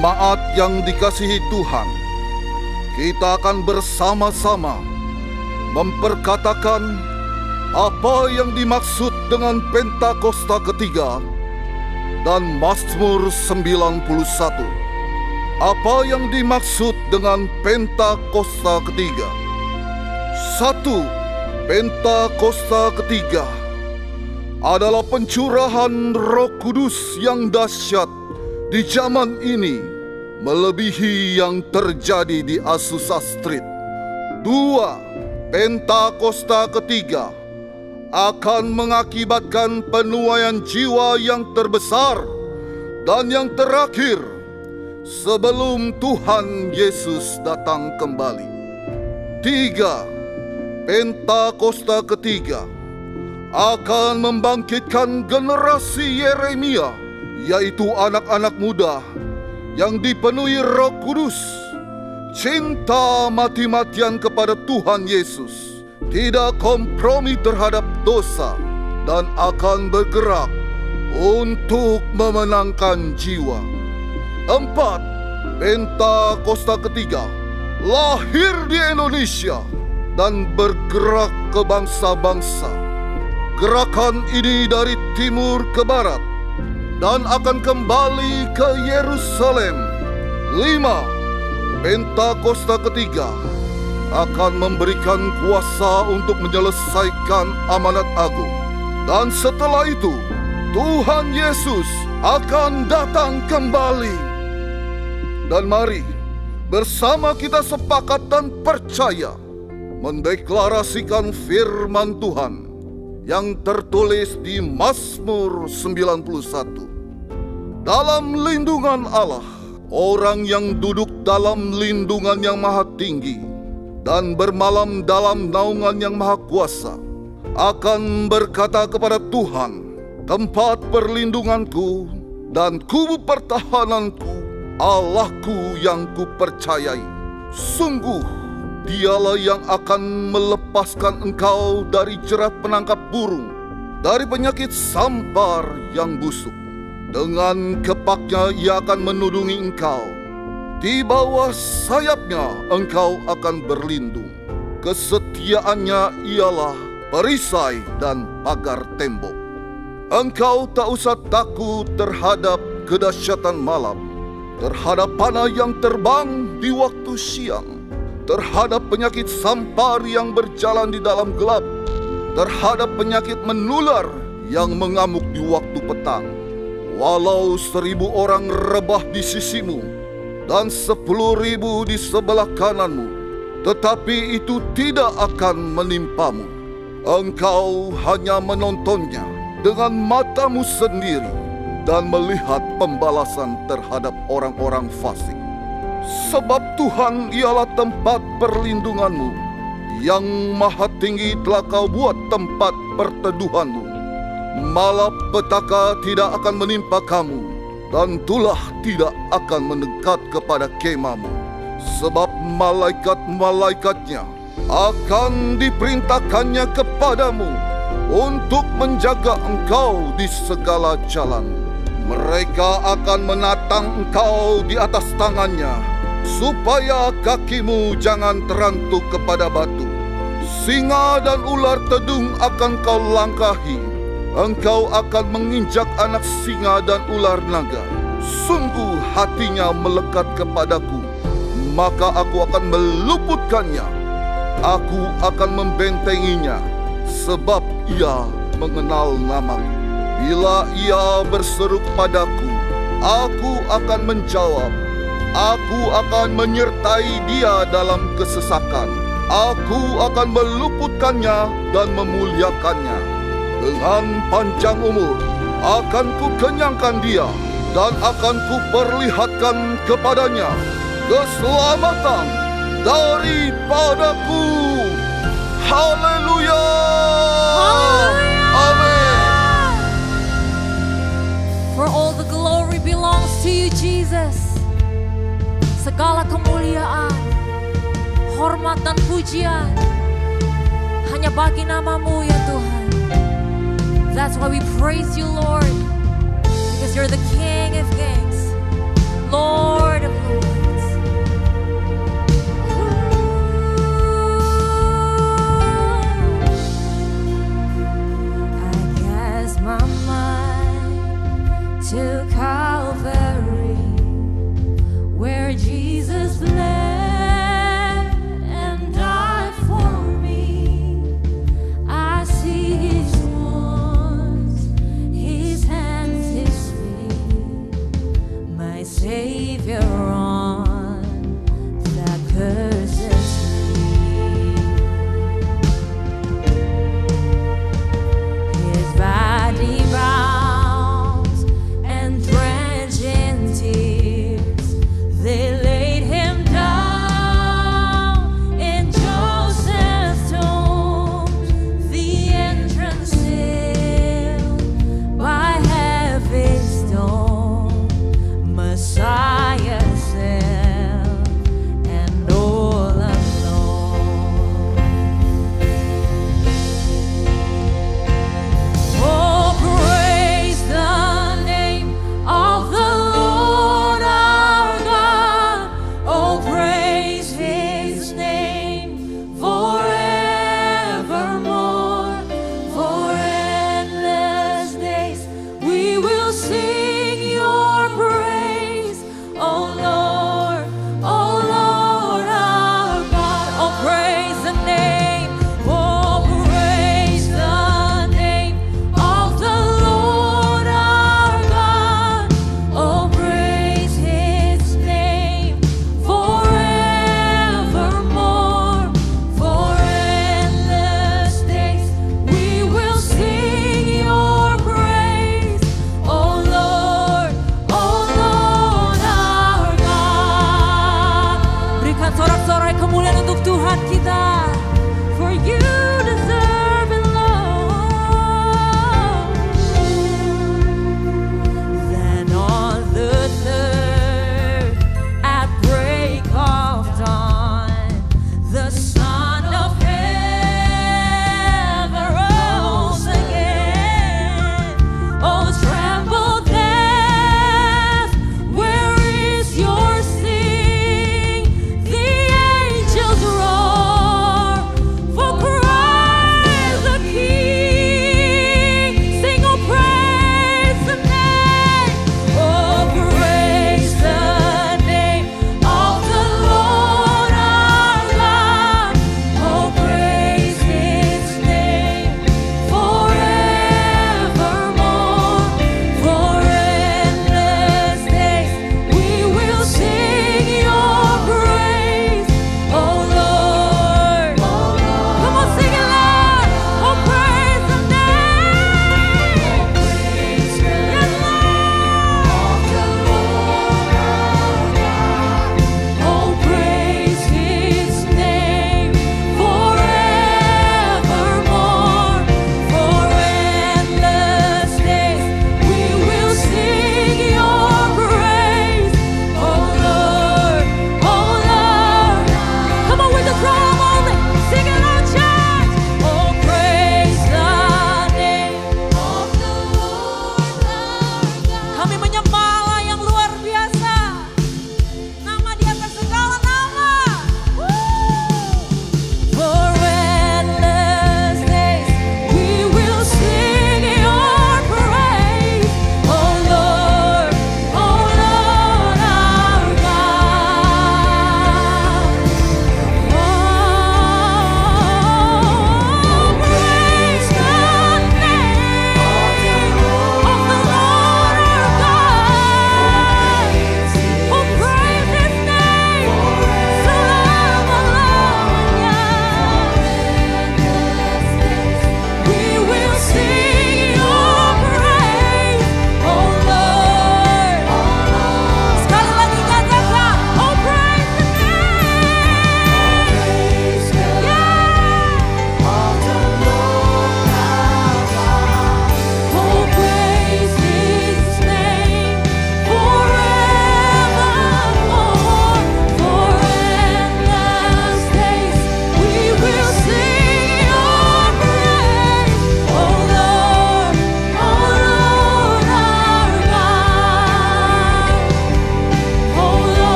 Jemaat yang dikasihi Tuhan, kita akan bersama-sama memperkatakan apa yang dimaksud dengan Pentakosta ketiga dan Mazmur 91. Apa yang dimaksud dengan Pentakosta ketiga? Satu, Pentakosta ketiga adalah pencurahan Roh Kudus yang dahsyat di zaman ini melebihi yang terjadi di Azusa Street. Dua, Pentakosta ketiga akan mengakibatkan penuaian jiwa yang terbesar dan yang terakhir sebelum Tuhan Yesus datang kembali. Tiga, Pentakosta ketiga akan membangkitkan generasi Yeremia, yaitu anak-anak muda yang dipenuhi Roh Kudus, cinta mati-matian kepada Tuhan Yesus, tidak kompromi terhadap dosa, dan akan bergerak untuk memenangkan jiwa. Empat, Pentakosta ketiga lahir di Indonesia dan bergerak ke bangsa-bangsa Gerakan ini dari timur ke barat dan akan kembali ke Yerusalem. Lima, Pentakosta ketiga akan memberikan kuasa untuk menyelesaikan amanat agung. Dan setelah itu, Tuhan Yesus akan datang kembali. Dan mari bersama kita sepakat dan percaya mendeklarasikan firman Tuhan yang tertulis di Mazmur 91. Dalam lindungan Allah, orang yang duduk dalam lindungan yang maha tinggi dan bermalam dalam naungan yang maha kuasa akan berkata kepada Tuhan, tempat perlindunganku dan kubu pertahananku, Allahku yang kupercayai. Sungguh Dialah yang akan melepaskan engkau dari jerat penangkap burung, dari penyakit sampar yang busuk. Dengan kepaknya ia akan menudungi engkau. Di bawah sayapnya engkau akan berlindung. Kesetiaannya ialah perisai dan pagar tembok. Engkau tak usah takut terhadap kedahsyatan malam, terhadap panah yang terbang di waktu siang, terhadap penyakit sampar yang berjalan di dalam gelap, terhadap penyakit menular yang mengamuk di waktu petang. Walau seribu orang rebah di sisimu dan sepuluh ribu di sebelah kananmu, tetapi itu tidak akan menimpamu. Engkau hanya menontonnya dengan matamu sendiri dan melihat pembalasan terhadap orang-orang fasik. Sebab Tuhan ialah tempat perlindunganmu, yang maha tinggi telah kau buat tempat perteduhanmu. Malapetaka tidak akan menimpa kamu, dan tulah tidak akan mendekat kepada kemamu. Sebab malaikat-malaikatnya akan diperintahkannya kepadamu untuk menjaga engkau di segala jalan. Mereka akan menatang engkau di atas tangannya supaya kakimu jangan terantuk kepada batu. Singa dan ular tedung akan kau langkahi. Engkau akan menginjak anak singa dan ular naga. Sungguh hatinya melekat kepadaku, maka aku akan meluputkannya. Aku akan membentenginya, sebab ia mengenal namaku. Bila ia berseru padaku, aku akan menjawab, Aku akan menyertai dia dalam kesesakan. Aku akan meluputkannya dan memuliakannya. Dengan panjang umur, akan ku kenyangkan dia dan akan ku perlihatkan kepadanya keselamatan daripadaku. Haleluya! Segala kemuliaan, hormat dan pujian hanya bagi namamu ya Tuhan. That's why we praise you Lord. Because you're the King of Kings, Lord of Lords. To Calvary,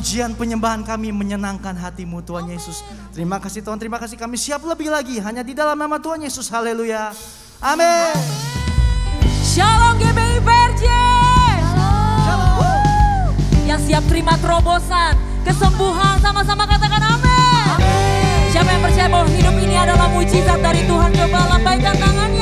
pujian penyembahan kami menyenangkan hatimu Tuhan Yesus. Terima kasih Tuhan, terima kasih kami siap lebih lagi hanya di dalam nama Tuhan Yesus. Haleluya. Amin. Shalom GBI Verge. Shalom. Shalom. Yang siap terima terobosan, kesembuhan sama-sama katakan amin. amin. Siapa yang percaya bahwa hidup ini adalah mujizat dari Tuhan coba lambaikan tangannya.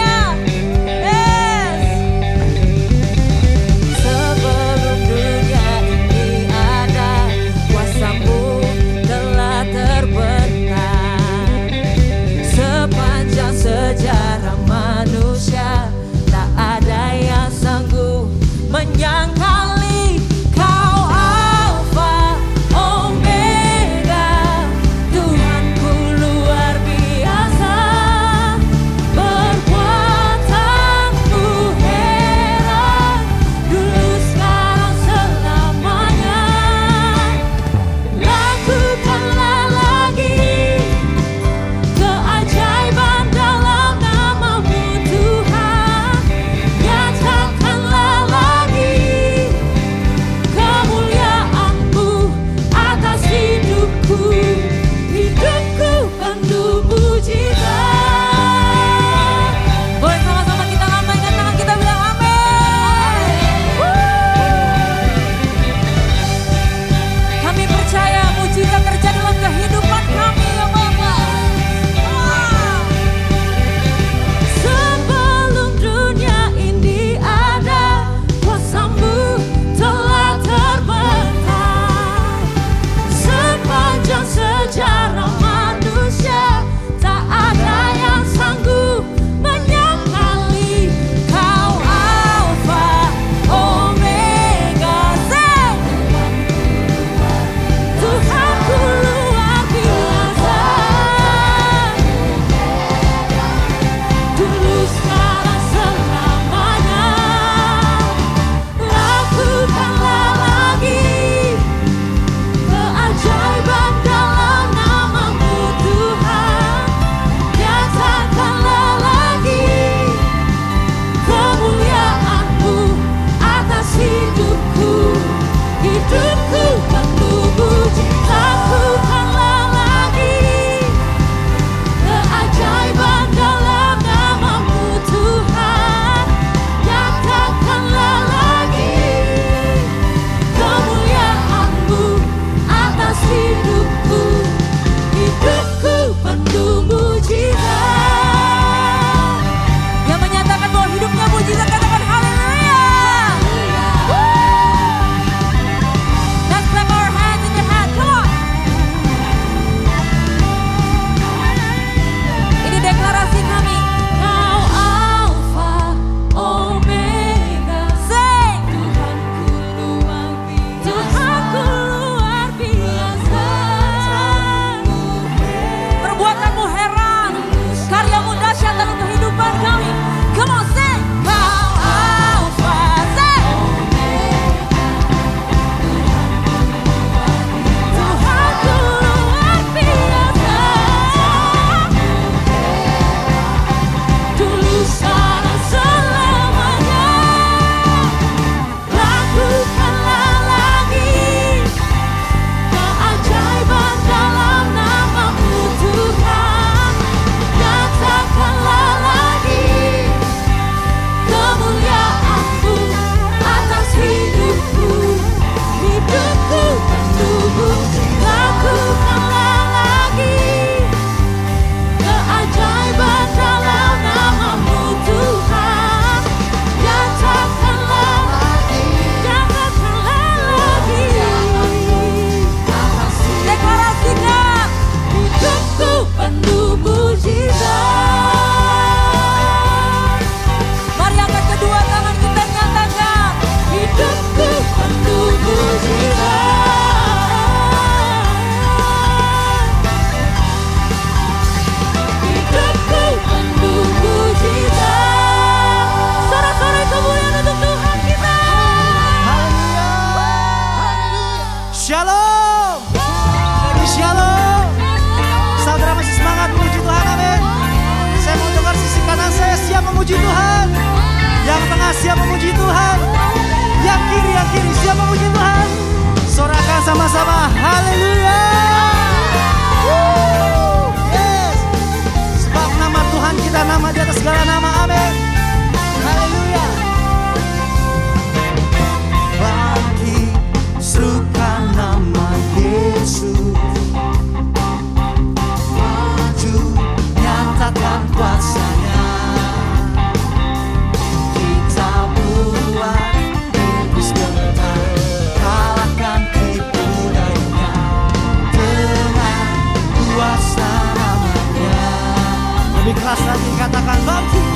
Lebih keras lagi katakan bangkit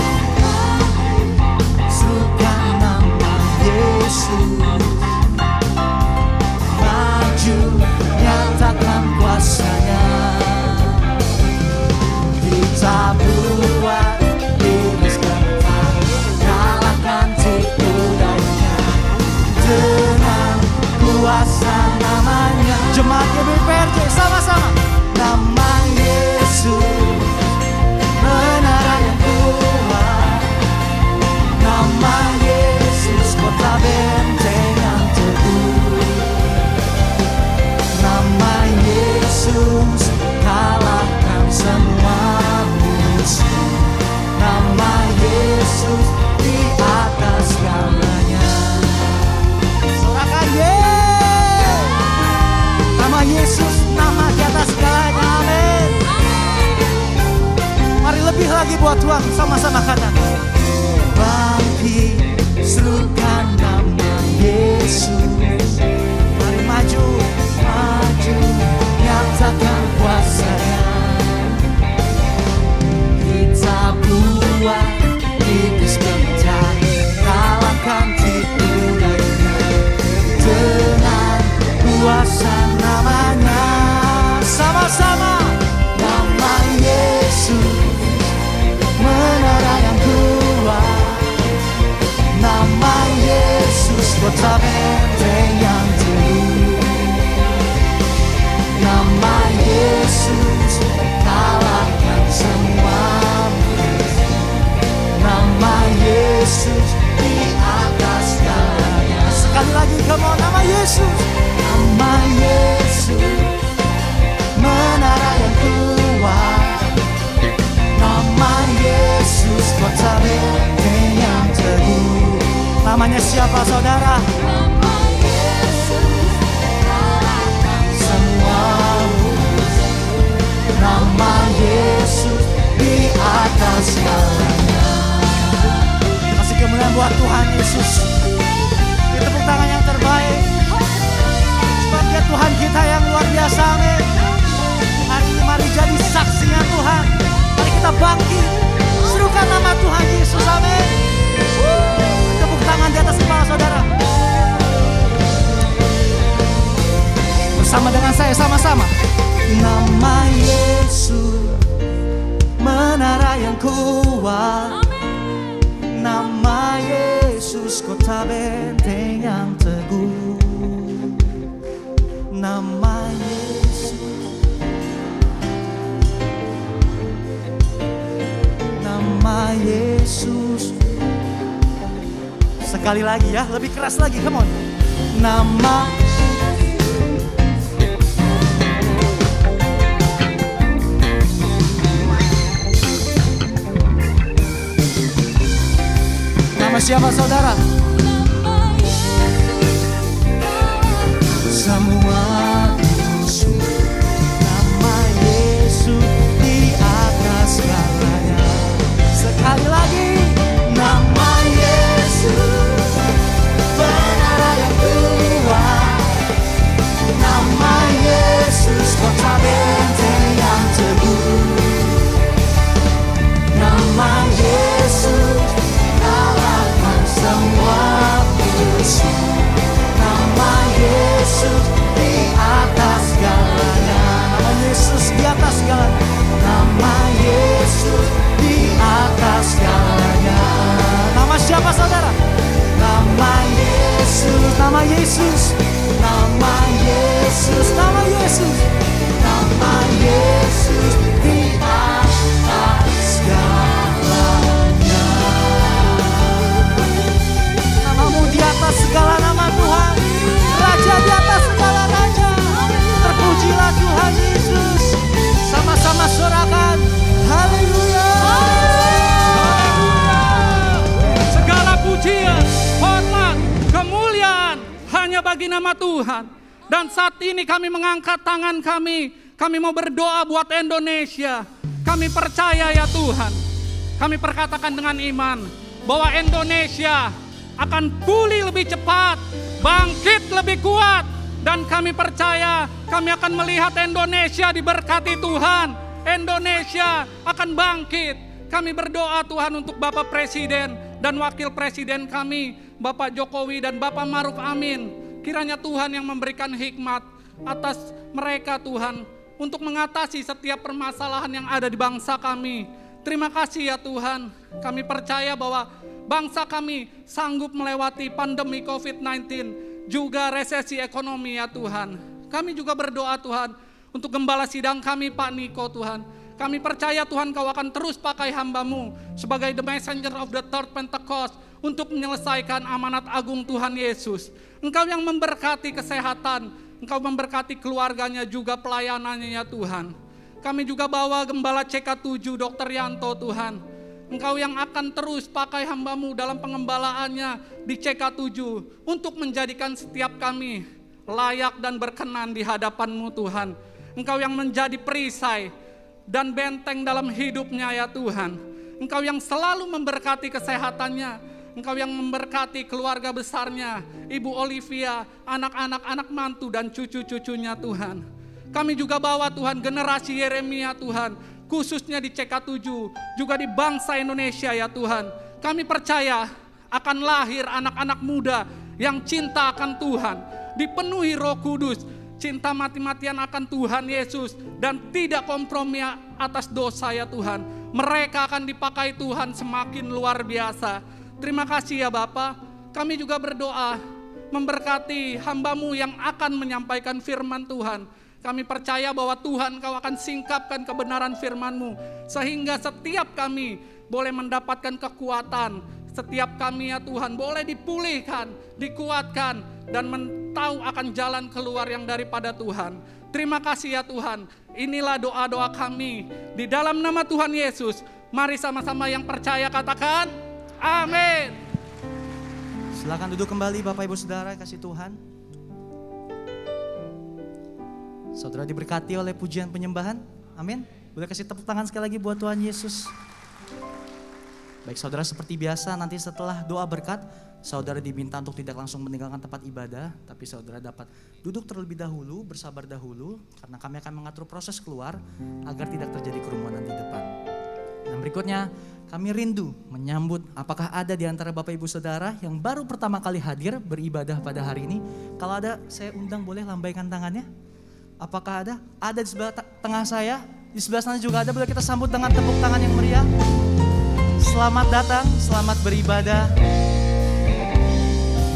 Serukan nama Yesus buat Tuhan sama-sama katakan Bangkit serukan nama Yesus. Mari maju, maju Nyatakan kuasanya. Kita buat iblis gentar Kalahkan tipu dayanya Dengan kuasa namanya Sama-sama kota benteng yang Nama Yesus kalahkan semua Nama Yesus di atas segalanya Sekali lagi kamu nama Yesus Nama Yesus Menara yang Nama Yesus Namanya siapa saudara? Semua. Nama Yesus di atas segalanya. Kasih kemuliaan buat Tuhan Yesus. Ini tepuk tangan yang terbaik. Sebab dia Tuhan kita yang luar biasa amin. Hari ini mari jadi saksinya Tuhan. Mari kita bangkit. Serukan nama Tuhan Yesus amin. Tepuk tangan di atas kepala saudara. Bersama dengan saya sama-sama. Nama Yesus Menara yang kuat. Nama Yesus kota benteng yang teguh. Nama Sekali lagi ya, lebih keras lagi, come on Nama Nama siapa saudara? saudara. Nama Yesus, nama Yesus. Nama Yesus, nama Yesus. Nama Yesus di atas segalanya. Namamu di atas segala nama Tuhan. Raja di atas segala raja Terpujilah Tuhan Yesus. Sama-sama sorakan nama Tuhan. Dan saat ini kami mengangkat tangan kami, kami mau berdoa buat Indonesia. Kami percaya ya Tuhan, kami perkatakan dengan iman bahwa Indonesia akan pulih lebih cepat, bangkit lebih kuat, dan kami percaya kami akan melihat Indonesia diberkati Tuhan. Indonesia akan bangkit. Kami berdoa Tuhan untuk Bapak Presiden dan Wakil Presiden kami, Bapak Jokowi dan Bapak Maruf Amin. Kiranya Tuhan yang memberikan hikmat atas mereka Tuhan untuk mengatasi setiap permasalahan yang ada di bangsa kami. Terima kasih ya Tuhan, kami percaya bahwa bangsa kami sanggup melewati pandemi COVID-19, juga resesi ekonomi ya Tuhan. Kami juga berdoa Tuhan untuk gembala sidang kami Pak Niko Tuhan. Kami percaya Tuhan kau akan terus pakai hambamu sebagai the messenger of the third Pentecost untuk menyelesaikan amanat agung Tuhan Yesus. Engkau yang memberkati kesehatan, Engkau memberkati keluarganya juga pelayanannya ya Tuhan. Kami juga bawa gembala CK7 Dr. Yanto Tuhan. Engkau yang akan terus pakai hambamu dalam pengembalaannya di CK7 untuk menjadikan setiap kami layak dan berkenan di hadapanmu Tuhan. Engkau yang menjadi perisai dan benteng dalam hidupnya ya Tuhan. Engkau yang selalu memberkati kesehatannya, Engkau yang memberkati keluarga besarnya, Ibu Olivia, anak-anak, anak mantu dan cucu-cucunya Tuhan. Kami juga bawa Tuhan generasi Yeremia Tuhan, khususnya di CK7, juga di bangsa Indonesia ya Tuhan. Kami percaya akan lahir anak-anak muda yang cinta akan Tuhan, dipenuhi roh kudus, cinta mati-matian akan Tuhan Yesus, dan tidak kompromi atas dosa ya Tuhan. Mereka akan dipakai Tuhan semakin luar biasa Terima kasih ya Bapak. Kami juga berdoa memberkati hambamu yang akan menyampaikan firman Tuhan. Kami percaya bahwa Tuhan kau akan singkapkan kebenaran firman-Mu. Sehingga setiap kami boleh mendapatkan kekuatan. Setiap kami ya Tuhan boleh dipulihkan, dikuatkan, dan tahu akan jalan keluar yang daripada Tuhan. Terima kasih ya Tuhan. Inilah doa-doa kami. Di dalam nama Tuhan Yesus, mari sama-sama yang percaya katakan, Amin. Silakan duduk kembali Bapak Ibu Saudara kasih Tuhan. Saudara diberkati oleh pujian penyembahan. Amin. Boleh kasih tepuk tangan sekali lagi buat Tuhan Yesus. Baik saudara seperti biasa nanti setelah doa berkat saudara diminta untuk tidak langsung meninggalkan tempat ibadah, tapi saudara dapat duduk terlebih dahulu, bersabar dahulu, karena kami akan mengatur proses keluar agar tidak terjadi kerumunan di depan. Dan berikutnya, kami rindu menyambut apakah ada di antara Bapak Ibu Saudara yang baru pertama kali hadir beribadah pada hari ini. Kalau ada, saya undang boleh lambaikan tangannya. Apakah ada? Ada di sebelah tengah saya, di sebelah sana juga ada. Boleh kita sambut dengan tepuk tangan yang meriah. Selamat datang, selamat beribadah.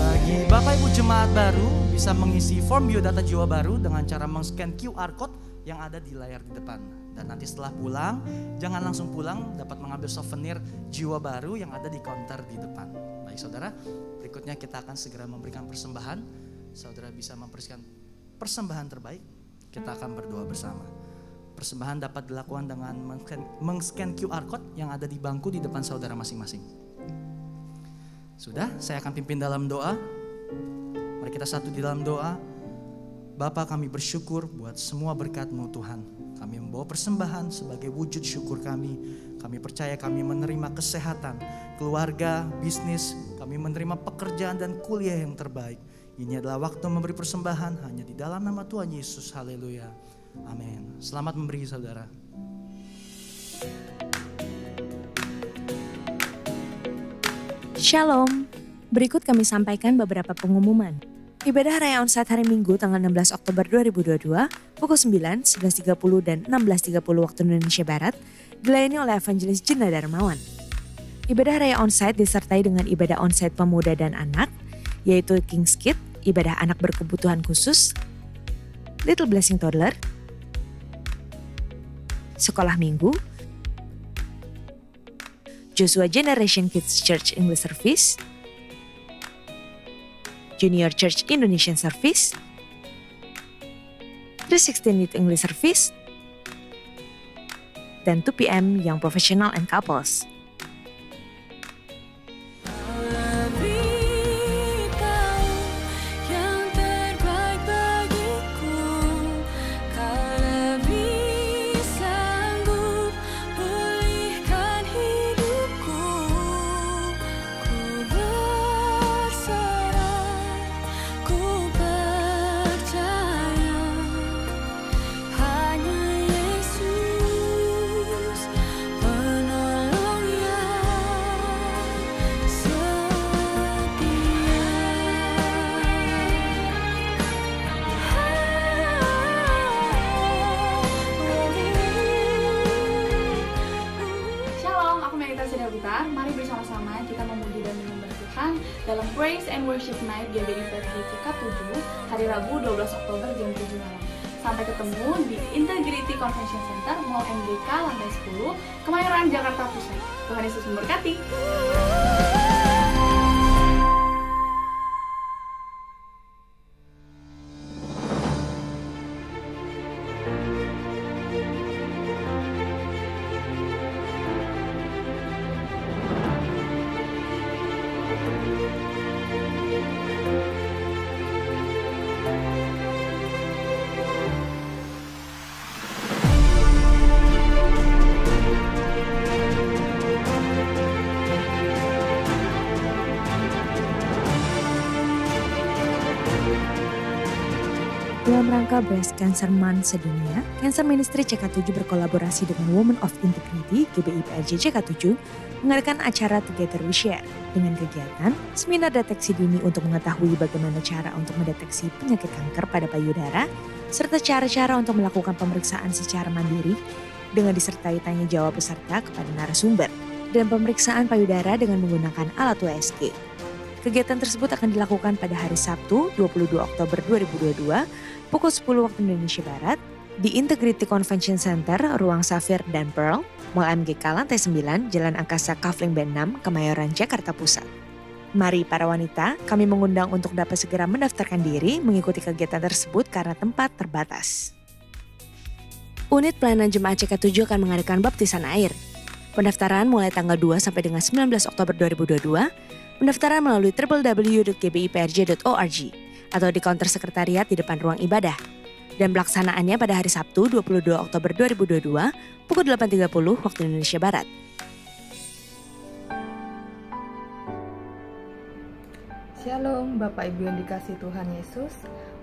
Bagi Bapak Ibu jemaat baru bisa mengisi form biodata jiwa baru dengan cara meng-scan QR code yang ada di layar di depan. Dan nanti setelah pulang, jangan langsung pulang, dapat mengambil souvenir jiwa baru yang ada di counter di depan. Baik saudara, berikutnya kita akan segera memberikan persembahan. Saudara bisa mempersembahkan persembahan terbaik, kita akan berdoa bersama. Persembahan dapat dilakukan dengan meng-scan QR code yang ada di bangku di depan saudara masing-masing. Sudah, saya akan pimpin dalam doa. Mari kita satu di dalam doa. Bapak kami bersyukur buat semua berkat-Mu Tuhan. Kami membawa persembahan sebagai wujud syukur kami. Kami percaya kami menerima kesehatan, keluarga, bisnis, kami menerima pekerjaan dan kuliah yang terbaik. Ini adalah waktu memberi persembahan hanya di dalam nama Tuhan Yesus. Haleluya. Amin. Selamat memberi saudara. Shalom. Berikut kami sampaikan beberapa pengumuman. Ibadah Raya Onsite hari Minggu tanggal 16 Oktober 2022 pukul 9, 11.30 dan 16.30 waktu Indonesia Barat dilayani oleh Evangelis Jena Darmawan. Ibadah Raya Onsite disertai dengan ibadah onsite pemuda dan anak, yaitu King's Kid, ibadah anak berkebutuhan khusus, Little Blessing Toddler, Sekolah Minggu, Joshua Generation Kids Church English Service, Junior Church Indonesian Service, 316 Youth English Service, dan 2 PM Young Professional and Couples. Dalam rangka Breast Cancer Month sedunia, Cancer Ministry CK7 berkolaborasi dengan Women of Integrity GBI PRJ CK7 mengadakan acara Together We Share dengan kegiatan seminar deteksi dini untuk mengetahui bagaimana cara untuk mendeteksi penyakit kanker pada payudara serta cara-cara untuk melakukan pemeriksaan secara mandiri dengan disertai tanya jawab peserta kepada narasumber dan pemeriksaan payudara dengan menggunakan alat USG. Kegiatan tersebut akan dilakukan pada hari Sabtu 22 Oktober 2022 pukul 10 waktu Indonesia Barat di Integrity Convention Center, Ruang Safir dan Pearl, Mall MGK lantai 9, Jalan Angkasa Kavling Band 6, Kemayoran, Jakarta Pusat. Mari para wanita, kami mengundang untuk dapat segera mendaftarkan diri mengikuti kegiatan tersebut karena tempat terbatas. Unit pelayanan jemaat CK7 akan mengadakan baptisan air. Pendaftaran mulai tanggal 2 sampai dengan 19 Oktober 2022. Pendaftaran melalui www.gbiprj.org atau di counter sekretariat di depan ruang ibadah. Dan pelaksanaannya pada hari Sabtu 22 Oktober 2022 pukul 8.30 waktu Indonesia Barat. Shalom Bapak Ibu yang dikasih Tuhan Yesus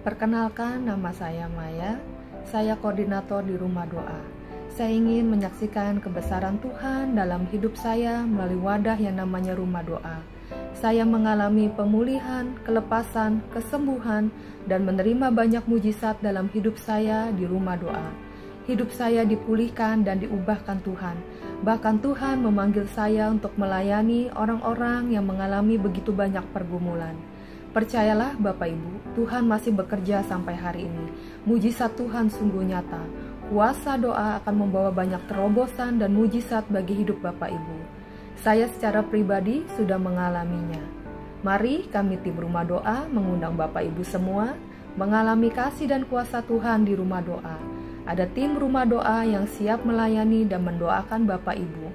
Perkenalkan nama saya Maya Saya koordinator di Rumah Doa Saya ingin menyaksikan kebesaran Tuhan dalam hidup saya melalui wadah yang namanya Rumah Doa Saya mengalami pemulihan, kelepasan, kesembuhan Dan menerima banyak mujizat dalam hidup saya di Rumah Doa Hidup saya dipulihkan dan diubahkan Tuhan Bahkan Tuhan memanggil saya untuk melayani orang-orang yang mengalami begitu banyak pergumulan. Percayalah Bapak Ibu, Tuhan masih bekerja sampai hari ini. Mujizat Tuhan sungguh nyata. Kuasa doa akan membawa banyak terobosan dan mujizat bagi hidup Bapak Ibu. Saya secara pribadi sudah mengalaminya. Mari kami tim rumah doa mengundang Bapak Ibu semua mengalami kasih dan kuasa Tuhan di rumah doa. Ada tim rumah doa yang siap melayani dan mendoakan Bapak Ibu.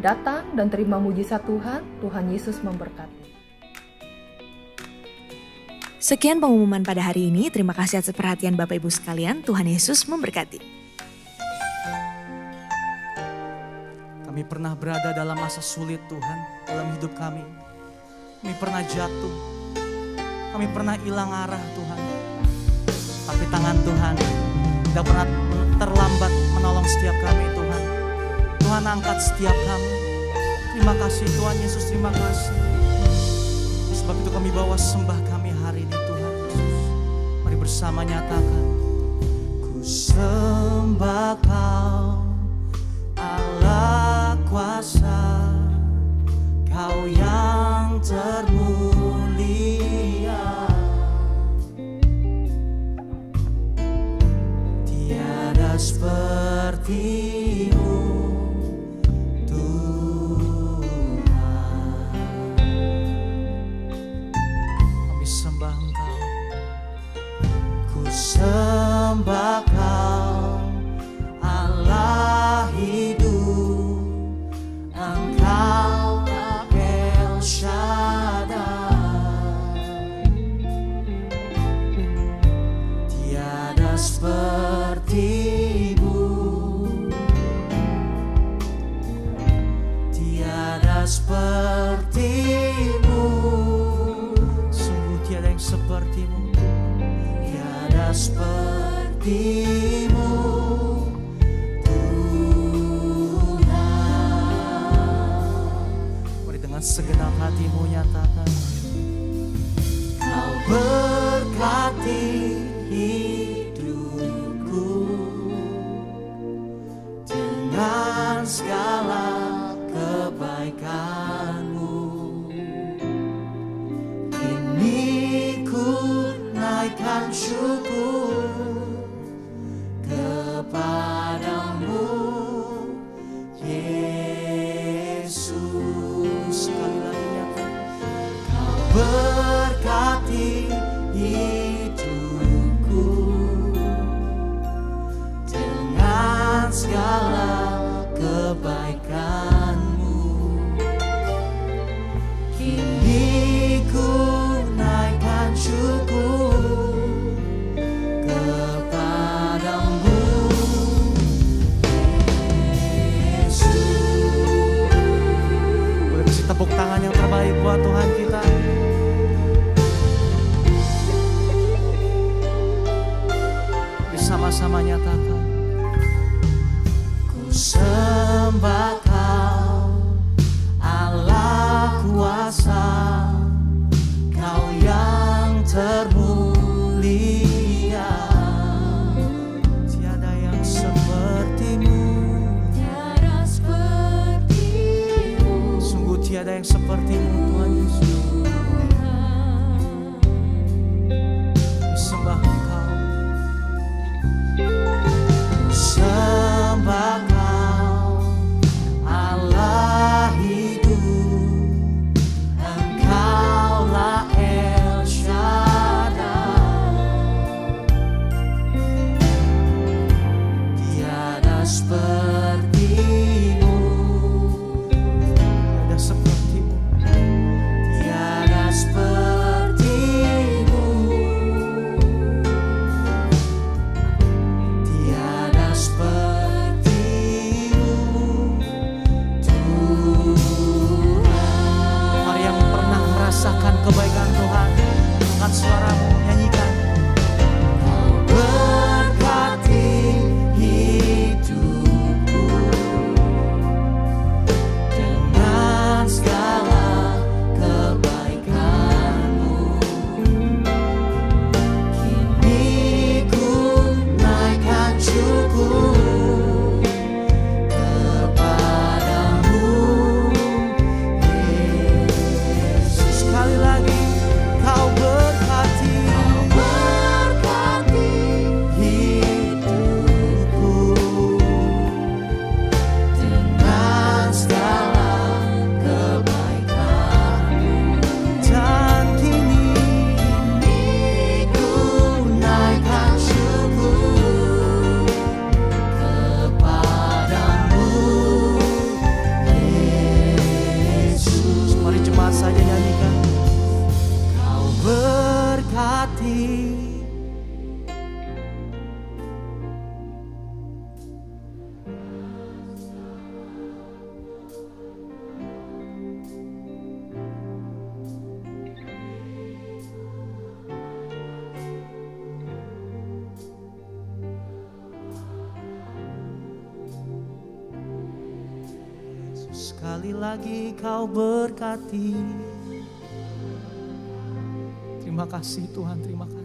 Datang dan terima mujizat Tuhan, Tuhan Yesus memberkati. Sekian pengumuman pada hari ini. Terima kasih atas perhatian Bapak Ibu sekalian. Tuhan Yesus memberkati. Kami pernah berada dalam masa sulit Tuhan dalam hidup kami. Kami pernah jatuh. Kami pernah hilang arah Tuhan. Tapi tangan Tuhan tidak pernah terlambat menolong setiap kami Tuhan. Tuhan angkat setiap kami. Terima kasih Tuhan Yesus, terima kasih. Sebab itu kami bawa sembah kami hari ini Tuhan Yesus. Mari bersama nyatakan. Ku sembah kau Allah Kau yang termulia. Tiada sepertimu Tuhan. Kami sembah Engkau. Ku sembah sepertimu. Tuhan. Mari dengan segenap hatimu nyatakan Kau berkati hidupku. Dengan segala kebaikanmu Kini ku naikkan syukur.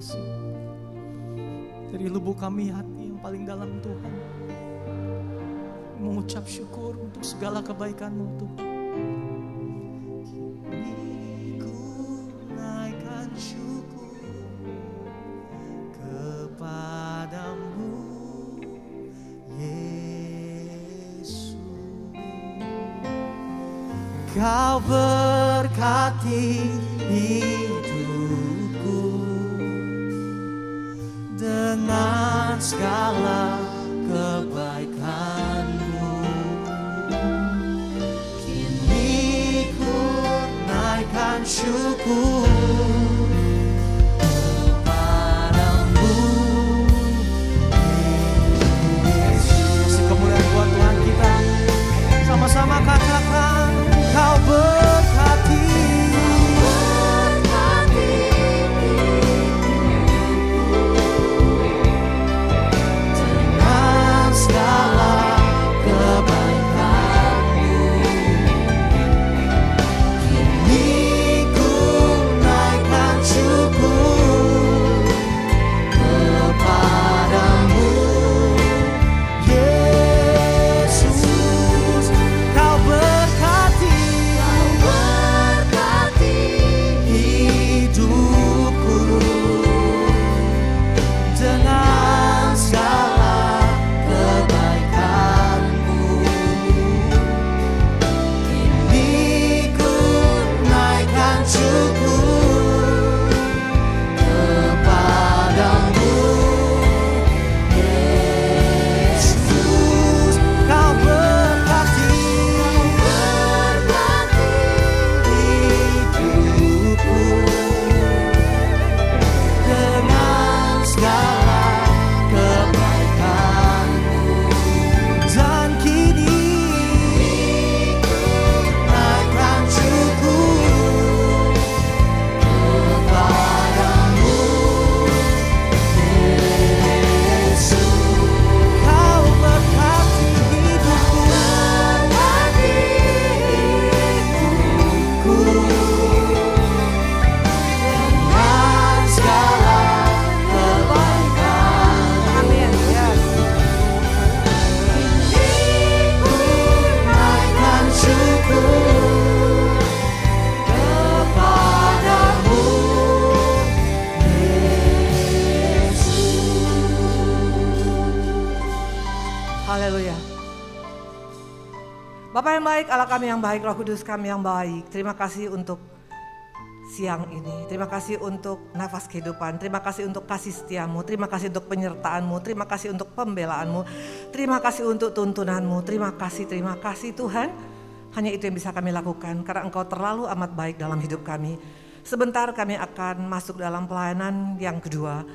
kasih. Dari lubuk kami hati yang paling dalam Tuhan. Mengucap syukur untuk segala kebaikan-Mu Tuhan. Kau berkati hidup segala kami yang baik, Roh Kudus kami yang baik. Terima kasih untuk siang ini. Terima kasih untuk nafas kehidupan. Terima kasih untuk kasih setiamu. Terima kasih untuk penyertaanmu. Terima kasih untuk pembelaanmu. Terima kasih untuk tuntunanmu. Terima kasih, terima kasih Tuhan. Hanya itu yang bisa kami lakukan karena engkau terlalu amat baik dalam hidup kami. Sebentar kami akan masuk dalam pelayanan yang kedua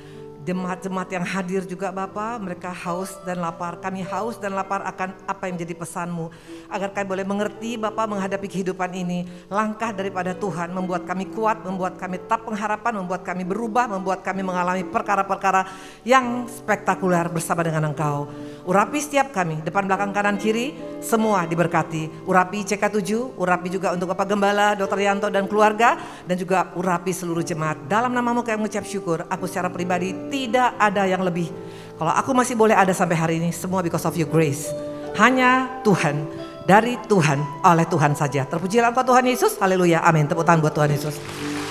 jemaat-jemaat yang hadir juga Bapak, mereka haus dan lapar. Kami haus dan lapar akan apa yang menjadi pesanmu. Agar kami boleh mengerti Bapak menghadapi kehidupan ini. Langkah daripada Tuhan membuat kami kuat, membuat kami tetap pengharapan, membuat kami berubah, membuat kami mengalami perkara-perkara yang spektakuler bersama dengan Engkau. Urapi setiap kami, depan belakang kanan kiri, semua diberkati. Urapi CK7, urapi juga untuk Bapak Gembala, Dr. Yanto dan keluarga, dan juga urapi seluruh jemaat. Dalam namamu kami mengucap syukur, aku secara pribadi tidak ada yang lebih. Kalau aku masih boleh ada sampai hari ini, semua because of your grace. Hanya Tuhan, dari Tuhan, oleh Tuhan saja. Terpujilah engkau Tuhan Yesus, haleluya, amin. Tepuk tangan buat Tuhan Yesus.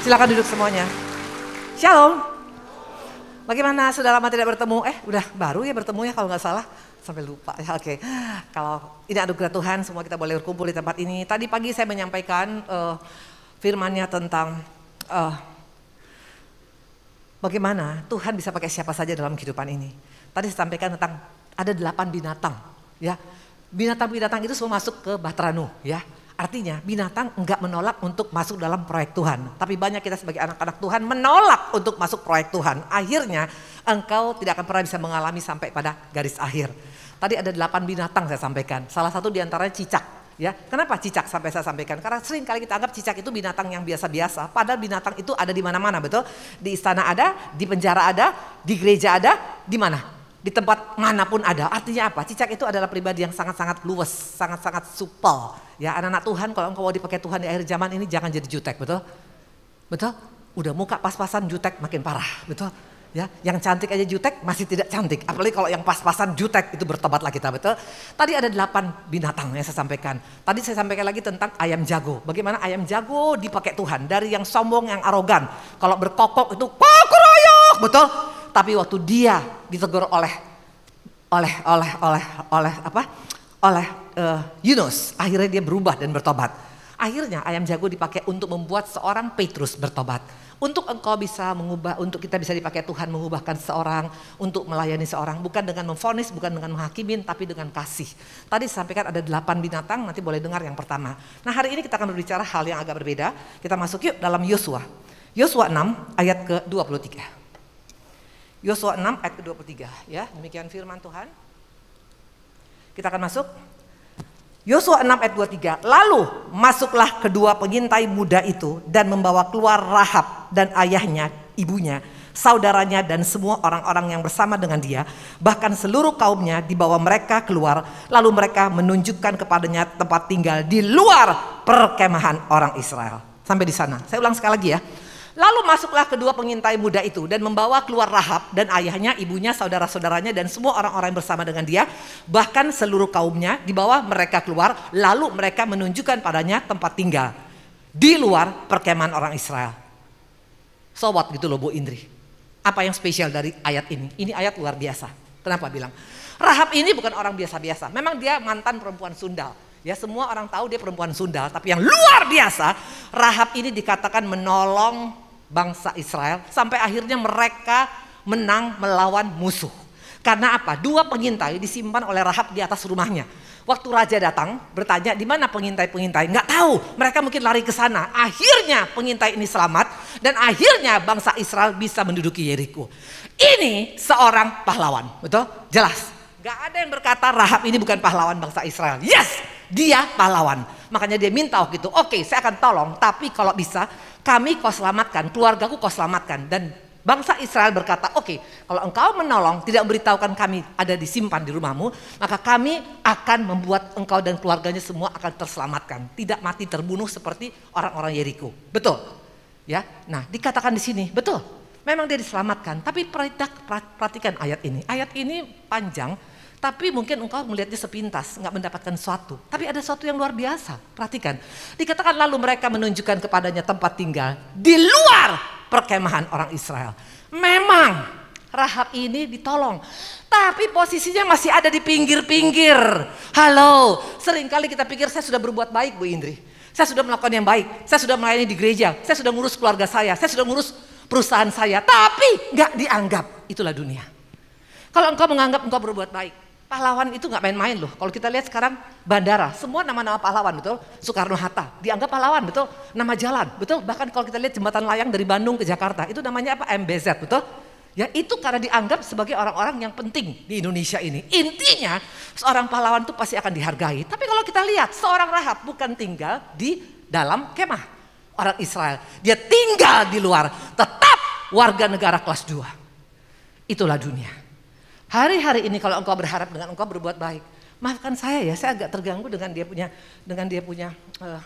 Silakan duduk semuanya. Shalom. Bagaimana sudah lama tidak bertemu? Eh udah baru ya bertemu ya kalau nggak salah. Sampai lupa ya oke. Kalau ini anugerah Tuhan semua kita boleh berkumpul di tempat ini. Tadi pagi saya menyampaikan uh, firmannya tentang uh, bagaimana Tuhan bisa pakai siapa saja dalam kehidupan ini. Tadi saya sampaikan tentang ada delapan binatang ya. Binatang-binatang itu semua masuk ke Batranu ya. Artinya binatang enggak menolak untuk masuk dalam proyek Tuhan. Tapi banyak kita sebagai anak-anak Tuhan menolak untuk masuk proyek Tuhan. Akhirnya engkau tidak akan pernah bisa mengalami sampai pada garis akhir. Tadi ada delapan binatang saya sampaikan. Salah satu di antaranya cicak. Ya, kenapa cicak sampai saya sampaikan? Karena sering kali kita anggap cicak itu binatang yang biasa-biasa. Padahal binatang itu ada di mana-mana, betul? Di istana ada, di penjara ada, di gereja ada, di mana? di tempat mana pun ada. Artinya apa? Cicak itu adalah pribadi yang sangat-sangat luwes, sangat-sangat supel. Ya anak-anak Tuhan kalau engkau mau dipakai Tuhan di akhir zaman ini jangan jadi jutek, betul? Betul? Udah muka pas-pasan jutek makin parah, betul? Ya, yang cantik aja jutek masih tidak cantik. Apalagi kalau yang pas-pasan jutek itu bertobatlah kita, betul? Tadi ada delapan binatang yang saya sampaikan. Tadi saya sampaikan lagi tentang ayam jago. Bagaimana ayam jago dipakai Tuhan dari yang sombong, yang arogan. Kalau berkokok itu kokoroyok, betul? Tapi waktu dia ditegur oleh oleh oleh oleh oleh apa? Oleh uh, Yunus, akhirnya dia berubah dan bertobat. Akhirnya ayam jago dipakai untuk membuat seorang Petrus bertobat. Untuk engkau bisa mengubah, untuk kita bisa dipakai Tuhan mengubahkan seorang, untuk melayani seorang. Bukan dengan memfonis, bukan dengan menghakimin, tapi dengan kasih. Tadi sampaikan ada delapan binatang, nanti boleh dengar yang pertama. Nah hari ini kita akan berbicara hal yang agak berbeda. Kita masuk yuk dalam Yosua. Yosua 6 ayat ke-23. Yosua 6 ayat ke-23 ya. Demikian firman Tuhan. Kita akan masuk. Yosua 6 ayat 23. Lalu masuklah kedua pengintai muda itu dan membawa keluar Rahab dan ayahnya, ibunya, saudaranya dan semua orang-orang yang bersama dengan dia, bahkan seluruh kaumnya dibawa mereka keluar, lalu mereka menunjukkan kepadanya tempat tinggal di luar perkemahan orang Israel. Sampai di sana. Saya ulang sekali lagi ya. Lalu masuklah kedua pengintai muda itu dan membawa keluar Rahab dan ayahnya, ibunya, saudara-saudaranya dan semua orang-orang yang bersama dengan dia. Bahkan seluruh kaumnya dibawa mereka keluar lalu mereka menunjukkan padanya tempat tinggal. Di luar perkemahan orang Israel. Sobat gitu loh Bu Indri. Apa yang spesial dari ayat ini? Ini ayat luar biasa. Kenapa bilang? Rahab ini bukan orang biasa-biasa. Memang dia mantan perempuan sundal. Ya semua orang tahu dia perempuan sundal, tapi yang luar biasa, Rahab ini dikatakan menolong bangsa Israel sampai akhirnya mereka menang melawan musuh. Karena apa? Dua pengintai disimpan oleh Rahab di atas rumahnya. Waktu raja datang bertanya di mana pengintai-pengintai, nggak tahu. Mereka mungkin lari ke sana. Akhirnya pengintai ini selamat dan akhirnya bangsa Israel bisa menduduki Yeriko. Ini seorang pahlawan, betul? Jelas. Gak ada yang berkata Rahab ini bukan pahlawan bangsa Israel. Yes, dia pahlawan. Makanya dia minta waktu itu, oke okay, saya akan tolong, tapi kalau bisa kami kau selamatkan, keluargaku kau selamatkan. Dan bangsa Israel berkata, oke okay, kalau engkau menolong, tidak memberitahukan kami ada disimpan di rumahmu, maka kami akan membuat engkau dan keluarganya semua akan terselamatkan. Tidak mati terbunuh seperti orang-orang Yeriko. Betul? Ya, nah dikatakan di sini, betul. Memang dia diselamatkan, tapi perhatikan ayat ini. Ayat ini panjang, tapi mungkin engkau melihatnya sepintas, nggak mendapatkan sesuatu. Tapi ada sesuatu yang luar biasa. Perhatikan. Dikatakan lalu mereka menunjukkan kepadanya tempat tinggal di luar perkemahan orang Israel. Memang Rahab ini ditolong. Tapi posisinya masih ada di pinggir-pinggir. Halo, sering kali kita pikir saya sudah berbuat baik Bu Indri. Saya sudah melakukan yang baik, saya sudah melayani di gereja, saya sudah ngurus keluarga saya, saya sudah ngurus perusahaan saya. Tapi nggak dianggap, itulah dunia. Kalau engkau menganggap engkau berbuat baik, pahlawan itu nggak main-main loh. Kalau kita lihat sekarang bandara, semua nama-nama pahlawan betul. Soekarno Hatta dianggap pahlawan betul. Nama jalan betul. Bahkan kalau kita lihat jembatan layang dari Bandung ke Jakarta itu namanya apa? MBZ betul. Ya itu karena dianggap sebagai orang-orang yang penting di Indonesia ini. Intinya seorang pahlawan itu pasti akan dihargai. Tapi kalau kita lihat seorang Rahab bukan tinggal di dalam kemah orang Israel. Dia tinggal di luar, tetap warga negara kelas 2. Itulah dunia. Hari-hari ini kalau engkau berharap dengan engkau berbuat baik, maafkan saya ya, saya agak terganggu dengan dia punya dengan dia punya uh,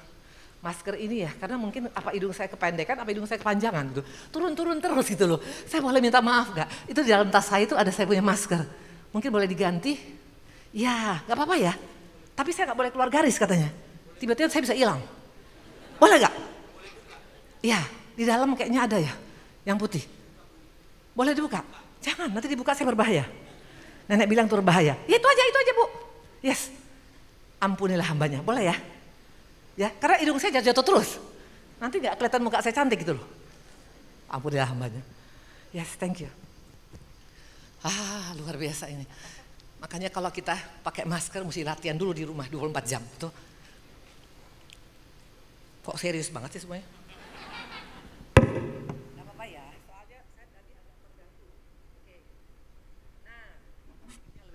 masker ini ya, karena mungkin apa hidung saya kependekan, apa hidung saya kepanjangan gitu. Turun-turun terus gitu loh. Saya boleh minta maaf gak? Itu di dalam tas saya itu ada saya punya masker. Mungkin boleh diganti? Ya, gak apa-apa ya. Tapi saya gak boleh keluar garis katanya. Tiba-tiba saya bisa hilang. Boleh gak? Ya, di dalam kayaknya ada ya, yang putih. Boleh dibuka? Jangan, nanti dibuka saya berbahaya. Nenek bilang itu berbahaya. Ya itu aja, itu aja bu. Yes. Ampunilah hambanya, boleh ya? Ya, karena hidung saya jatuh, jatuh terus. Nanti nggak kelihatan muka saya cantik gitu loh. Ampunilah hambanya. Yes, thank you. Ah, luar biasa ini. Makanya kalau kita pakai masker mesti latihan dulu di rumah 24 jam. Tuh. Kok serius banget sih semuanya?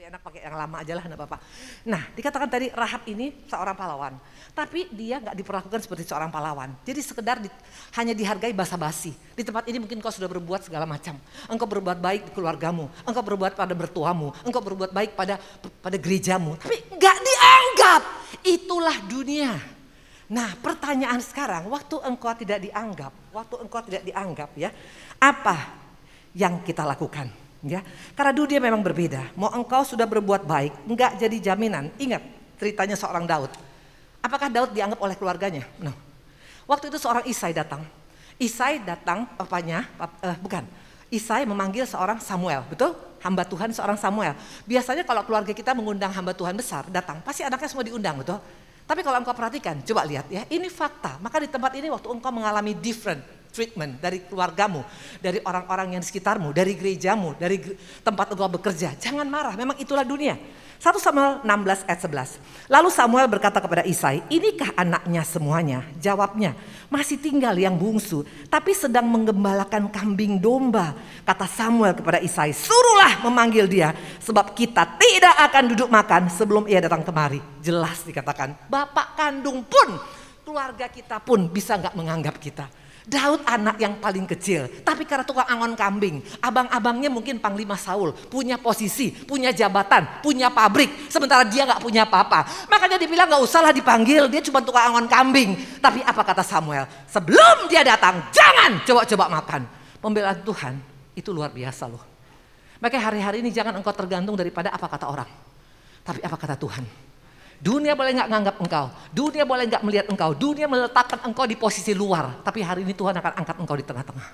Enak pakai yang lama aja lah, enggak apa-apa. Nah, dikatakan tadi Rahab ini seorang pahlawan, tapi dia nggak diperlakukan seperti seorang pahlawan. Jadi sekedar di, hanya dihargai basa-basi. Di tempat ini mungkin kau sudah berbuat segala macam. Engkau berbuat baik di keluargamu, engkau berbuat pada bertuamu, engkau berbuat baik pada pada gerejamu, tapi nggak dianggap. Itulah dunia. Nah, pertanyaan sekarang, waktu engkau tidak dianggap, waktu engkau tidak dianggap ya, apa yang kita lakukan? Ya, karena dunia memang berbeda. Mau engkau sudah berbuat baik, enggak jadi jaminan. Ingat ceritanya seorang Daud. Apakah Daud dianggap oleh keluarganya? No. Waktu itu seorang Isai datang. Isai datang, papanya, pap, uh, bukan. Isai memanggil seorang Samuel, betul? Hamba Tuhan seorang Samuel. Biasanya kalau keluarga kita mengundang hamba Tuhan besar datang, pasti anaknya semua diundang, betul? Tapi kalau engkau perhatikan, coba lihat ya, ini fakta. Maka di tempat ini waktu engkau mengalami different, treatment dari keluargamu, dari orang-orang yang di sekitarmu, dari gerejamu, dari tempat engkau bekerja. Jangan marah, memang itulah dunia. 1 Samuel 16 ayat 11. Lalu Samuel berkata kepada Isai, inikah anaknya semuanya? Jawabnya, masih tinggal yang bungsu, tapi sedang menggembalakan kambing domba. Kata Samuel kepada Isai, suruhlah memanggil dia, sebab kita tidak akan duduk makan sebelum ia datang kemari. Jelas dikatakan, bapak kandung pun, keluarga kita pun bisa nggak menganggap kita. Daud anak yang paling kecil, tapi karena tukang angon kambing, abang-abangnya mungkin Panglima Saul, punya posisi, punya jabatan, punya pabrik, sementara dia nggak punya apa-apa. Makanya dibilang nggak usahlah dipanggil, dia cuma tukang angon kambing. Tapi apa kata Samuel? Sebelum dia datang, jangan coba-coba makan. Pembelaan Tuhan itu luar biasa loh. Makanya hari-hari ini jangan engkau tergantung daripada apa kata orang. Tapi apa kata Tuhan. Dunia boleh nggak nganggap engkau, dunia boleh nggak melihat engkau, dunia meletakkan engkau di posisi luar, tapi hari ini Tuhan akan angkat engkau di tengah-tengah.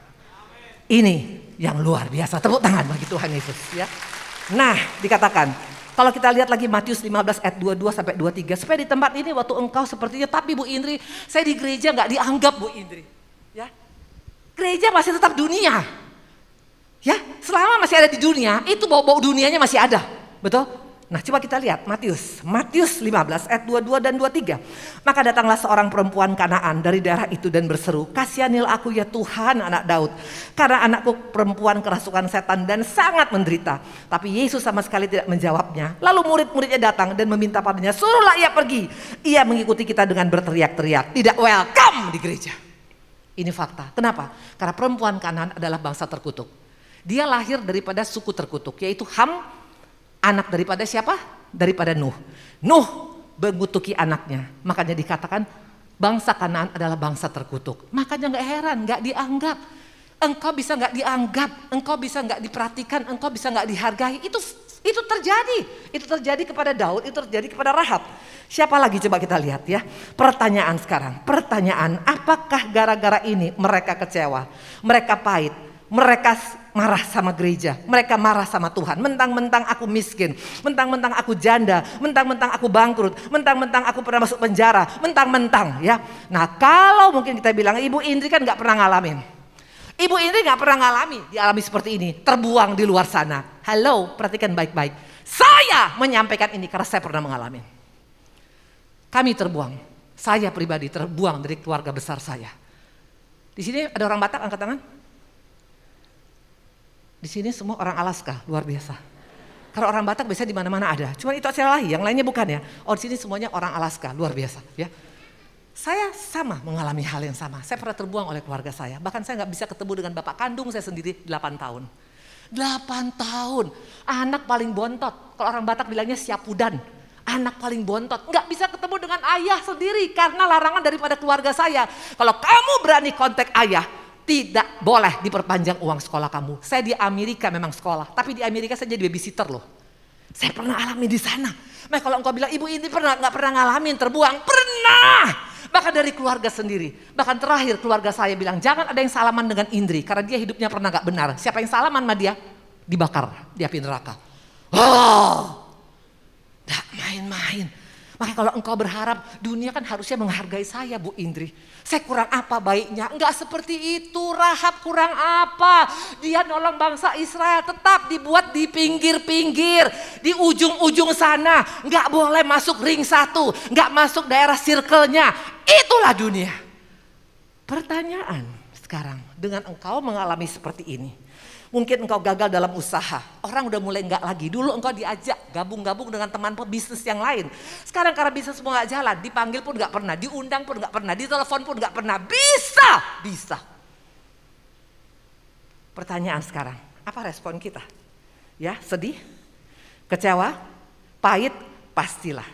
Ini yang luar biasa. Tepuk tangan bagi Tuhan Yesus ya. Nah, dikatakan kalau kita lihat lagi Matius 15 ayat 22 sampai 23, supaya di tempat ini waktu engkau sepertinya, tapi Bu Indri, saya di gereja nggak dianggap Bu Indri. Ya, gereja masih tetap dunia. Ya, selama masih ada di dunia, itu bau-bau dunianya masih ada. Betul? Nah coba kita lihat Matius, Matius 15 ayat 22 dan 23. Maka datanglah seorang perempuan kanaan dari daerah itu dan berseru, Kasihanil aku ya Tuhan anak Daud. Karena anakku perempuan kerasukan setan dan sangat menderita. Tapi Yesus sama sekali tidak menjawabnya. Lalu murid-muridnya datang dan meminta padanya, suruhlah ia pergi. Ia mengikuti kita dengan berteriak-teriak, tidak welcome di gereja. Ini fakta. Kenapa? Karena perempuan kanan adalah bangsa terkutuk. Dia lahir daripada suku terkutuk, yaitu Ham, Anak daripada siapa? Daripada Nuh. Nuh mengutuki anaknya. Makanya dikatakan bangsa Kanaan adalah bangsa terkutuk. Makanya nggak heran, nggak dianggap. Engkau bisa nggak dianggap, engkau bisa nggak diperhatikan, engkau bisa nggak dihargai. Itu itu terjadi. Itu terjadi kepada Daud, itu terjadi kepada Rahab. Siapa lagi coba kita lihat ya. Pertanyaan sekarang, pertanyaan apakah gara-gara ini mereka kecewa, mereka pahit, mereka marah sama gereja, mereka marah sama Tuhan. Mentang-mentang aku miskin, mentang-mentang aku janda, mentang-mentang aku bangkrut, mentang-mentang aku pernah masuk penjara, mentang-mentang ya. Nah kalau mungkin kita bilang Ibu Indri kan nggak pernah ngalamin. Ibu Indri nggak pernah ngalami, dialami seperti ini, terbuang di luar sana. Halo, perhatikan baik-baik. Saya menyampaikan ini karena saya pernah mengalami. Kami terbuang, saya pribadi terbuang dari keluarga besar saya. Di sini ada orang Batak angkat tangan? Di sini semua orang Alaska, luar biasa. Kalau orang Batak biasanya di mana-mana ada. Cuma itu acara lain, yang lainnya bukan ya. Oh di sini semuanya orang Alaska, luar biasa ya. Saya sama mengalami hal yang sama. Saya pernah terbuang oleh keluarga saya. Bahkan saya nggak bisa ketemu dengan bapak kandung saya sendiri 8 tahun. 8 tahun. Anak paling bontot. Kalau orang Batak bilangnya siapudan. Anak paling bontot. Nggak bisa ketemu dengan ayah sendiri karena larangan daripada keluarga saya. Kalau kamu berani kontak ayah, tidak boleh diperpanjang uang sekolah kamu. Saya di Amerika memang sekolah, tapi di Amerika saya jadi babysitter loh. Saya pernah alami di sana. Nah kalau engkau bilang ibu ini pernah nggak pernah ngalamin terbuang, pernah. Bahkan dari keluarga sendiri. Bahkan terakhir keluarga saya bilang jangan ada yang salaman dengan Indri karena dia hidupnya pernah nggak benar. Siapa yang salaman sama dia dibakar di api neraka. Oh, nggak main-main. Makanya kalau engkau berharap dunia kan harusnya menghargai saya Bu Indri. Saya kurang apa baiknya? Enggak seperti itu. Rahab kurang apa? Dia nolong bangsa Israel tetap dibuat di pinggir-pinggir. Di ujung-ujung sana. Enggak boleh masuk ring satu. Enggak masuk daerah circle-nya. Itulah dunia. Pertanyaan sekarang dengan engkau mengalami seperti ini. Mungkin engkau gagal dalam usaha. Orang udah mulai enggak lagi. Dulu engkau diajak gabung-gabung dengan teman bisnis yang lain. Sekarang karena bisnis semua enggak jalan. Dipanggil pun enggak pernah. Diundang pun enggak pernah. Ditelepon pun enggak pernah. Bisa, bisa. Pertanyaan sekarang. Apa respon kita? Ya sedih? Kecewa? Pahit? Pastilah.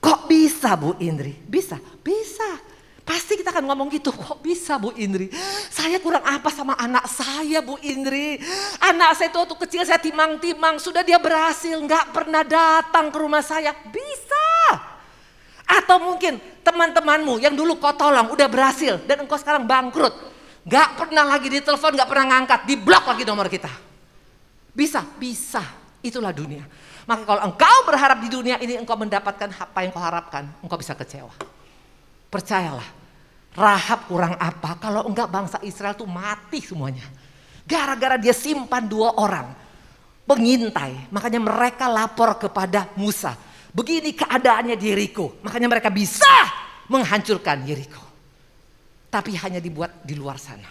Kok bisa Bu Indri? Bisa, bisa. Pasti kita akan ngomong gitu, kok bisa Bu Indri? Saya kurang apa sama anak saya Bu Indri? Anak saya itu waktu kecil saya timang-timang, sudah dia berhasil, nggak pernah datang ke rumah saya. Bisa. Atau mungkin teman-temanmu yang dulu kau tolong udah berhasil dan engkau sekarang bangkrut. Gak pernah lagi ditelepon, gak pernah ngangkat, diblok lagi nomor kita. Bisa, bisa. Itulah dunia. Maka kalau engkau berharap di dunia ini engkau mendapatkan apa yang kau harapkan, engkau bisa kecewa. Percayalah, Rahab kurang apa kalau enggak bangsa Israel tuh mati semuanya. Gara-gara dia simpan dua orang pengintai, makanya mereka lapor kepada Musa. Begini keadaannya di Yeriko, makanya mereka bisa menghancurkan Yeriko. Tapi hanya dibuat di luar sana.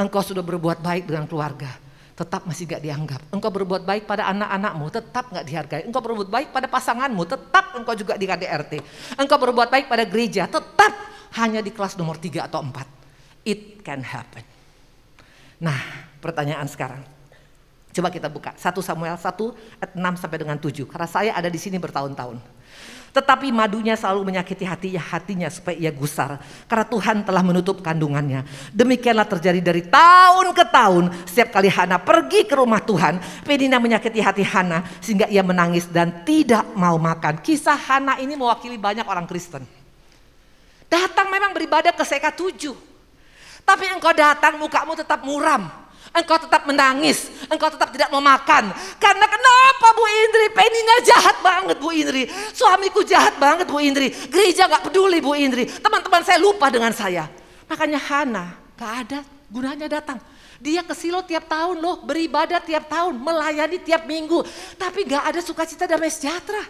Engkau sudah berbuat baik dengan keluarga, tetap masih gak dianggap. Engkau berbuat baik pada anak-anakmu, tetap gak dihargai. Engkau berbuat baik pada pasanganmu, tetap engkau juga di KDRT. Engkau berbuat baik pada gereja, tetap hanya di kelas nomor 3 atau 4. It can happen. Nah, pertanyaan sekarang. Coba kita buka 1 Samuel 1 ayat 6 sampai dengan 7. Karena saya ada di sini bertahun-tahun. Tetapi madunya selalu menyakiti hatinya, hatinya supaya ia gusar. Karena Tuhan telah menutup kandungannya. Demikianlah terjadi dari tahun ke tahun. Setiap kali Hana pergi ke rumah Tuhan, Penina menyakiti hati Hana sehingga ia menangis dan tidak mau makan. Kisah Hana ini mewakili banyak orang Kristen. Datang memang beribadah ke Seka tujuh. Tapi engkau datang mukamu tetap muram. Engkau tetap menangis, engkau tetap tidak mau makan. Karena kenapa Bu Indri? Penina jahat banget Bu Indri. Suamiku jahat banget Bu Indri. Gereja gak peduli Bu Indri. Teman-teman saya lupa dengan saya. Makanya Hana gak ada gunanya datang. Dia ke silo tiap tahun loh, beribadah tiap tahun, melayani tiap minggu. Tapi gak ada sukacita damai sejahtera.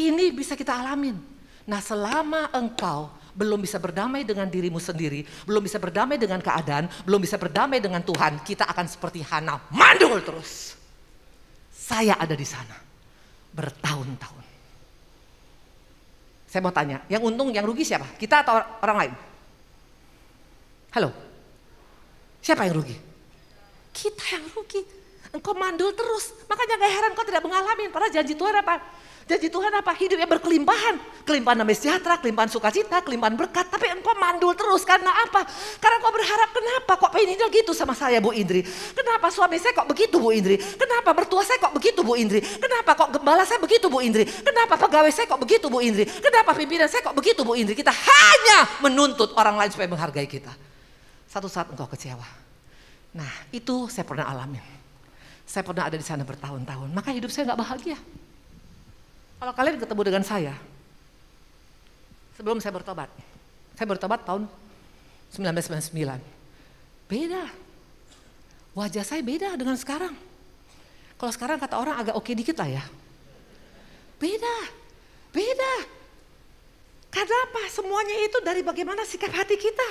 Ini bisa kita alamin. Nah selama engkau belum bisa berdamai dengan dirimu sendiri, belum bisa berdamai dengan keadaan, belum bisa berdamai dengan Tuhan, kita akan seperti Hana, mandul terus. Saya ada di sana bertahun-tahun. Saya mau tanya, yang untung, yang rugi siapa? Kita atau orang lain? Halo? Siapa yang rugi? Kita yang rugi. Engkau mandul terus. Makanya gak heran kau tidak mengalami. Padahal janji Tuhan apa? Janji Tuhan apa? Hidup yang berkelimpahan. Kelimpahan namanya sejahtera, kelimpahan sukacita, kelimpahan berkat. Tapi engkau mandul terus karena apa? Karena engkau berharap kenapa kok pengennya gitu sama saya Bu Indri? Kenapa suami saya kok begitu Bu Indri? Kenapa mertua saya kok begitu Bu Indri? Kenapa kok gembala saya begitu Bu Indri? Kenapa pegawai saya kok begitu Bu Indri? Kenapa pimpinan saya kok begitu Bu Indri? Kita hanya menuntut orang lain supaya menghargai kita. Satu saat engkau kecewa. Nah itu saya pernah alamin. Saya pernah ada di sana bertahun-tahun. Maka hidup saya nggak bahagia. Kalau kalian ketemu dengan saya, sebelum saya bertobat. Saya bertobat tahun 1999. Beda. Wajah saya beda dengan sekarang. Kalau sekarang kata orang agak oke dikit lah ya. Beda. Beda. Karena apa? Semuanya itu dari bagaimana sikap hati kita.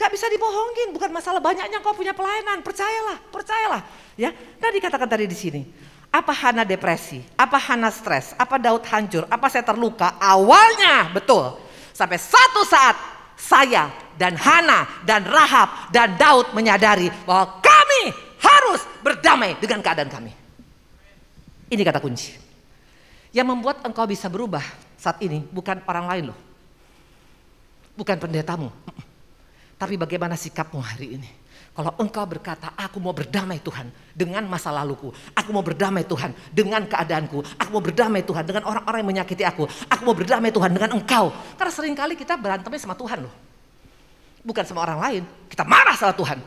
Gak bisa dibohongin, bukan masalah banyaknya kau punya pelayanan, percayalah, percayalah. Ya, nah dikatakan tadi di sini, apa Hana depresi, apa Hana stres, apa Daud hancur, apa saya terluka, awalnya betul. Sampai satu saat saya dan Hana dan Rahab dan Daud menyadari bahwa kami harus berdamai dengan keadaan kami. Ini kata kunci. Yang membuat engkau bisa berubah saat ini bukan orang lain loh. Bukan pendetamu. Tapi bagaimana sikapmu hari ini? Kalau engkau berkata, aku mau berdamai Tuhan dengan masa laluku. Aku mau berdamai Tuhan dengan keadaanku. Aku mau berdamai Tuhan dengan orang-orang yang menyakiti aku. Aku mau berdamai Tuhan dengan engkau. Karena sering kali kita berantemnya sama Tuhan loh. Bukan sama orang lain. Kita marah sama Tuhan.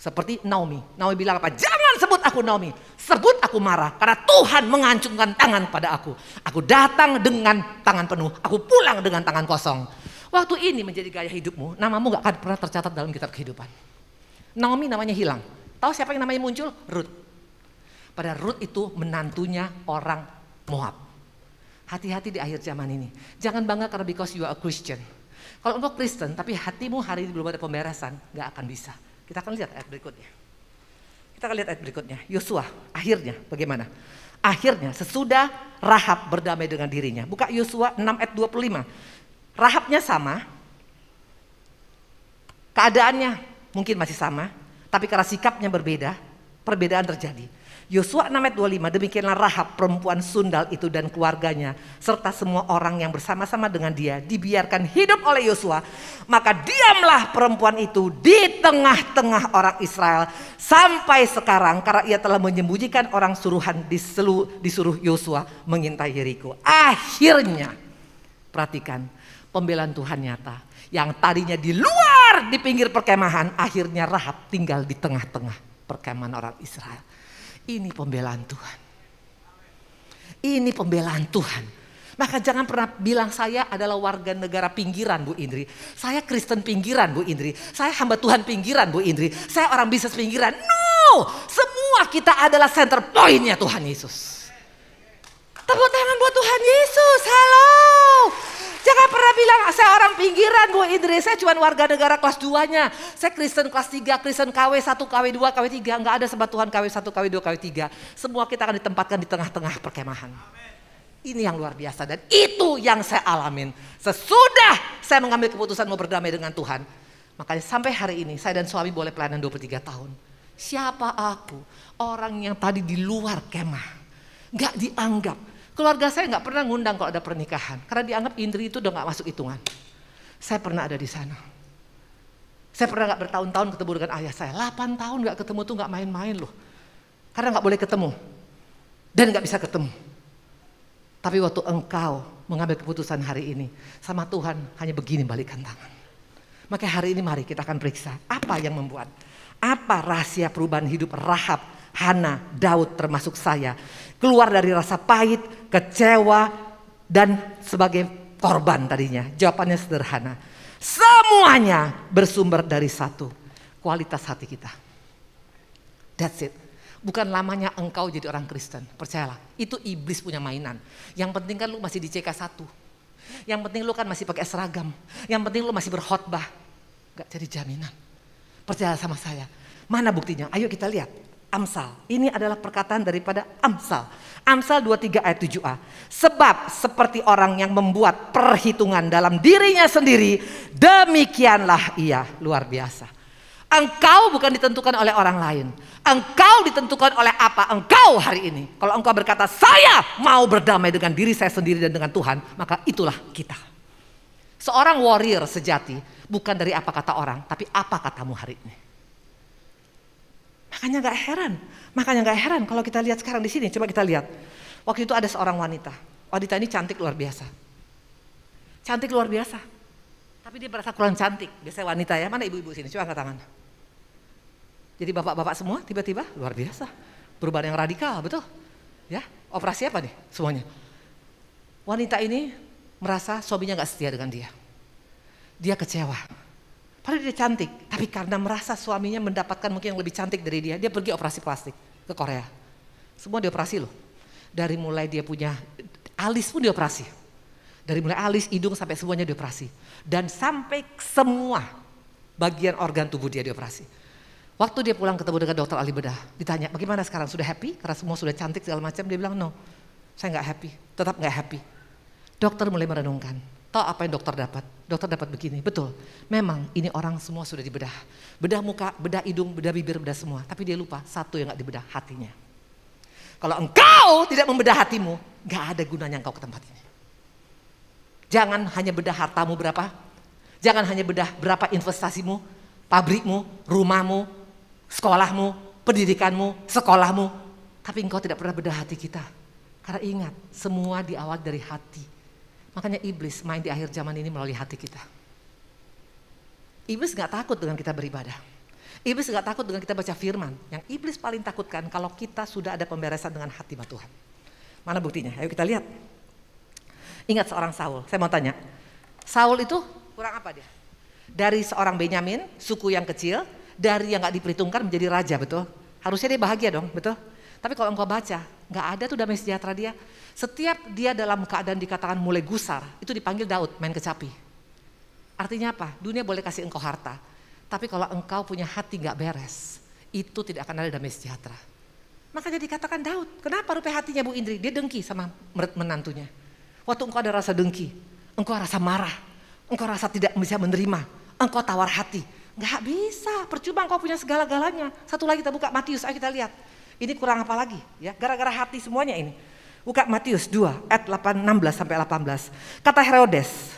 Seperti Naomi. Naomi bilang apa? Jangan sebut aku Naomi. Sebut aku marah. Karena Tuhan mengancungkan tangan pada aku. Aku datang dengan tangan penuh. Aku pulang dengan tangan kosong. Waktu ini menjadi gaya hidupmu, namamu gak akan pernah tercatat dalam kitab kehidupan. Naomi namanya hilang. Tahu siapa yang namanya muncul? Ruth. Pada Ruth itu menantunya orang Moab. Hati-hati di akhir zaman ini. Jangan bangga karena because you are a Christian. Kalau engkau Kristen tapi hatimu hari ini belum ada pemberesan, gak akan bisa. Kita akan lihat ayat berikutnya. Kita akan lihat ayat berikutnya. Yosua, akhirnya bagaimana? Akhirnya sesudah Rahab berdamai dengan dirinya. Buka Yosua 6 ayat 25. Rahabnya sama, keadaannya mungkin masih sama, tapi karena sikapnya berbeda, perbedaan terjadi. Yosua 6 ayat 25, demikianlah Rahab perempuan sundal itu dan keluarganya, serta semua orang yang bersama-sama dengan dia, dibiarkan hidup oleh Yosua. Maka diamlah perempuan itu di tengah-tengah orang Israel sampai sekarang, karena ia telah menyembunyikan orang suruhan disuruh Yosua mengintai Yeriko. Akhirnya, perhatikan, pembelaan Tuhan nyata. Yang tadinya di luar di pinggir perkemahan, akhirnya Rahab tinggal di tengah-tengah perkemahan orang Israel. Ini pembelaan Tuhan. Ini pembelaan Tuhan. Maka jangan pernah bilang saya adalah warga negara pinggiran Bu Indri. Saya Kristen pinggiran Bu Indri. Saya hamba Tuhan pinggiran Bu Indri. Saya orang bisnis pinggiran. No, semua kita adalah center pointnya Tuhan Yesus. Tepuk tangan buat Tuhan Yesus. Halo. Jangan pernah bilang saya orang pinggiran Bu Idris, saya cuma warga negara kelas 2-nya. Saya Kristen kelas 3, Kristen KW 1, KW 2, KW 3. Enggak ada sebatuan KW 1, KW 2, KW 3. Semua kita akan ditempatkan di tengah-tengah perkemahan. Ini yang luar biasa dan itu yang saya alamin. Sesudah saya mengambil keputusan mau berdamai dengan Tuhan. Makanya sampai hari ini saya dan suami boleh pelayanan 23 tahun. Siapa aku? Orang yang tadi di luar kemah. Gak dianggap Keluarga saya nggak pernah ngundang kalau ada pernikahan. Karena dianggap Indri itu udah nggak masuk hitungan. Saya pernah ada di sana. Saya pernah nggak bertahun-tahun ketemu dengan ayah saya. 8 tahun nggak ketemu tuh nggak main-main loh. Karena nggak boleh ketemu. Dan nggak bisa ketemu. Tapi waktu engkau mengambil keputusan hari ini. Sama Tuhan hanya begini balikan tangan. Maka hari ini mari kita akan periksa. Apa yang membuat. Apa rahasia perubahan hidup Rahab, Hana, Daud termasuk saya keluar dari rasa pahit, kecewa, dan sebagai korban tadinya. Jawabannya sederhana. Semuanya bersumber dari satu, kualitas hati kita. That's it. Bukan lamanya engkau jadi orang Kristen, percayalah. Itu iblis punya mainan. Yang penting kan lu masih di CK1. Yang penting lu kan masih pakai seragam. Yang penting lu masih berkhotbah. Gak jadi jaminan. Percaya sama saya. Mana buktinya? Ayo kita lihat. Amsal. Ini adalah perkataan daripada Amsal. Amsal 23 ayat 7a. Sebab seperti orang yang membuat perhitungan dalam dirinya sendiri, demikianlah ia luar biasa. Engkau bukan ditentukan oleh orang lain. Engkau ditentukan oleh apa engkau hari ini. Kalau engkau berkata, saya mau berdamai dengan diri saya sendiri dan dengan Tuhan, maka itulah kita. Seorang warrior sejati bukan dari apa kata orang, tapi apa katamu hari ini. Makanya gak heran, makanya gak heran kalau kita lihat sekarang di sini, coba kita lihat. Waktu itu ada seorang wanita, wanita ini cantik luar biasa. Cantik luar biasa. Tapi dia merasa kurang cantik, biasanya wanita ya, mana ibu-ibu sini, coba angkat tangan. Jadi bapak-bapak semua tiba-tiba luar biasa. Perubahan yang radikal, betul? Ya, operasi apa nih semuanya? Wanita ini merasa suaminya nggak setia dengan dia. Dia kecewa. Padahal dia cantik, tapi karena merasa suaminya mendapatkan mungkin yang lebih cantik dari dia, dia pergi operasi plastik ke Korea. Semua dioperasi loh. Dari mulai dia punya alis pun dioperasi. Dari mulai alis, hidung sampai semuanya dioperasi. Dan sampai semua bagian organ tubuh dia dioperasi. Waktu dia pulang ketemu dengan dokter ahli bedah, ditanya bagaimana sekarang sudah happy karena semua sudah cantik segala macam, dia bilang no, saya nggak happy, tetap nggak happy. Dokter mulai merenungkan, tahu apa yang dokter dapat? Dokter dapat begini, betul. Memang ini orang semua sudah dibedah. Bedah muka, bedah hidung, bedah bibir, bedah semua. Tapi dia lupa satu yang gak dibedah hatinya. Kalau engkau tidak membedah hatimu, gak ada gunanya engkau ke tempat ini. Jangan hanya bedah hartamu berapa. Jangan hanya bedah berapa investasimu, pabrikmu, rumahmu, sekolahmu, pendidikanmu, sekolahmu. Tapi engkau tidak pernah bedah hati kita. Karena ingat, semua diawal dari hati. Makanya iblis main di akhir zaman ini melalui hati kita. Iblis gak takut dengan kita beribadah. Iblis gak takut dengan kita baca firman. Yang iblis paling takutkan kalau kita sudah ada pemberesan dengan hati Tuhan. Mana buktinya? Ayo kita lihat. Ingat seorang Saul, saya mau tanya. Saul itu kurang apa dia? Dari seorang Benyamin, suku yang kecil, dari yang gak diperhitungkan menjadi raja, betul? Harusnya dia bahagia dong, betul? Tapi kalau engkau baca, nggak ada tuh damai sejahtera dia. Setiap dia dalam keadaan dikatakan mulai gusar, itu dipanggil Daud main kecapi. Artinya apa? Dunia boleh kasih engkau harta, tapi kalau engkau punya hati nggak beres, itu tidak akan ada damai sejahtera. Makanya dikatakan Daud, kenapa rupanya hatinya Bu Indri? Dia dengki sama menantunya. Waktu engkau ada rasa dengki, engkau rasa marah, engkau rasa tidak bisa menerima, engkau tawar hati. Nggak bisa, percuma engkau punya segala-galanya. Satu lagi kita buka Matius, ayo kita lihat. Ini kurang apa lagi? Ya, gara-gara hati semuanya ini. Buka Matius 2 ayat 8, 16 sampai 18. Kata Herodes,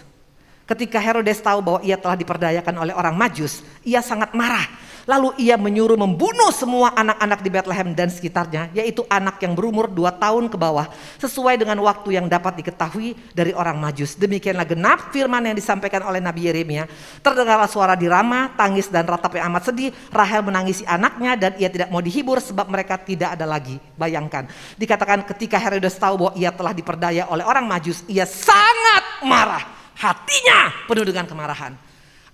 ketika Herodes tahu bahwa ia telah diperdayakan oleh orang Majus, ia sangat marah Lalu ia menyuruh membunuh semua anak-anak di Bethlehem dan sekitarnya, yaitu anak yang berumur dua tahun ke bawah, sesuai dengan waktu yang dapat diketahui dari orang Majus. Demikianlah genap firman yang disampaikan oleh Nabi Yeremia. Terdengarlah suara di Rama, tangis dan ratap yang amat sedih. Rahel menangisi anaknya dan ia tidak mau dihibur sebab mereka tidak ada lagi. Bayangkan, dikatakan ketika Herodes tahu bahwa ia telah diperdaya oleh orang Majus, ia sangat marah. Hatinya penuh dengan kemarahan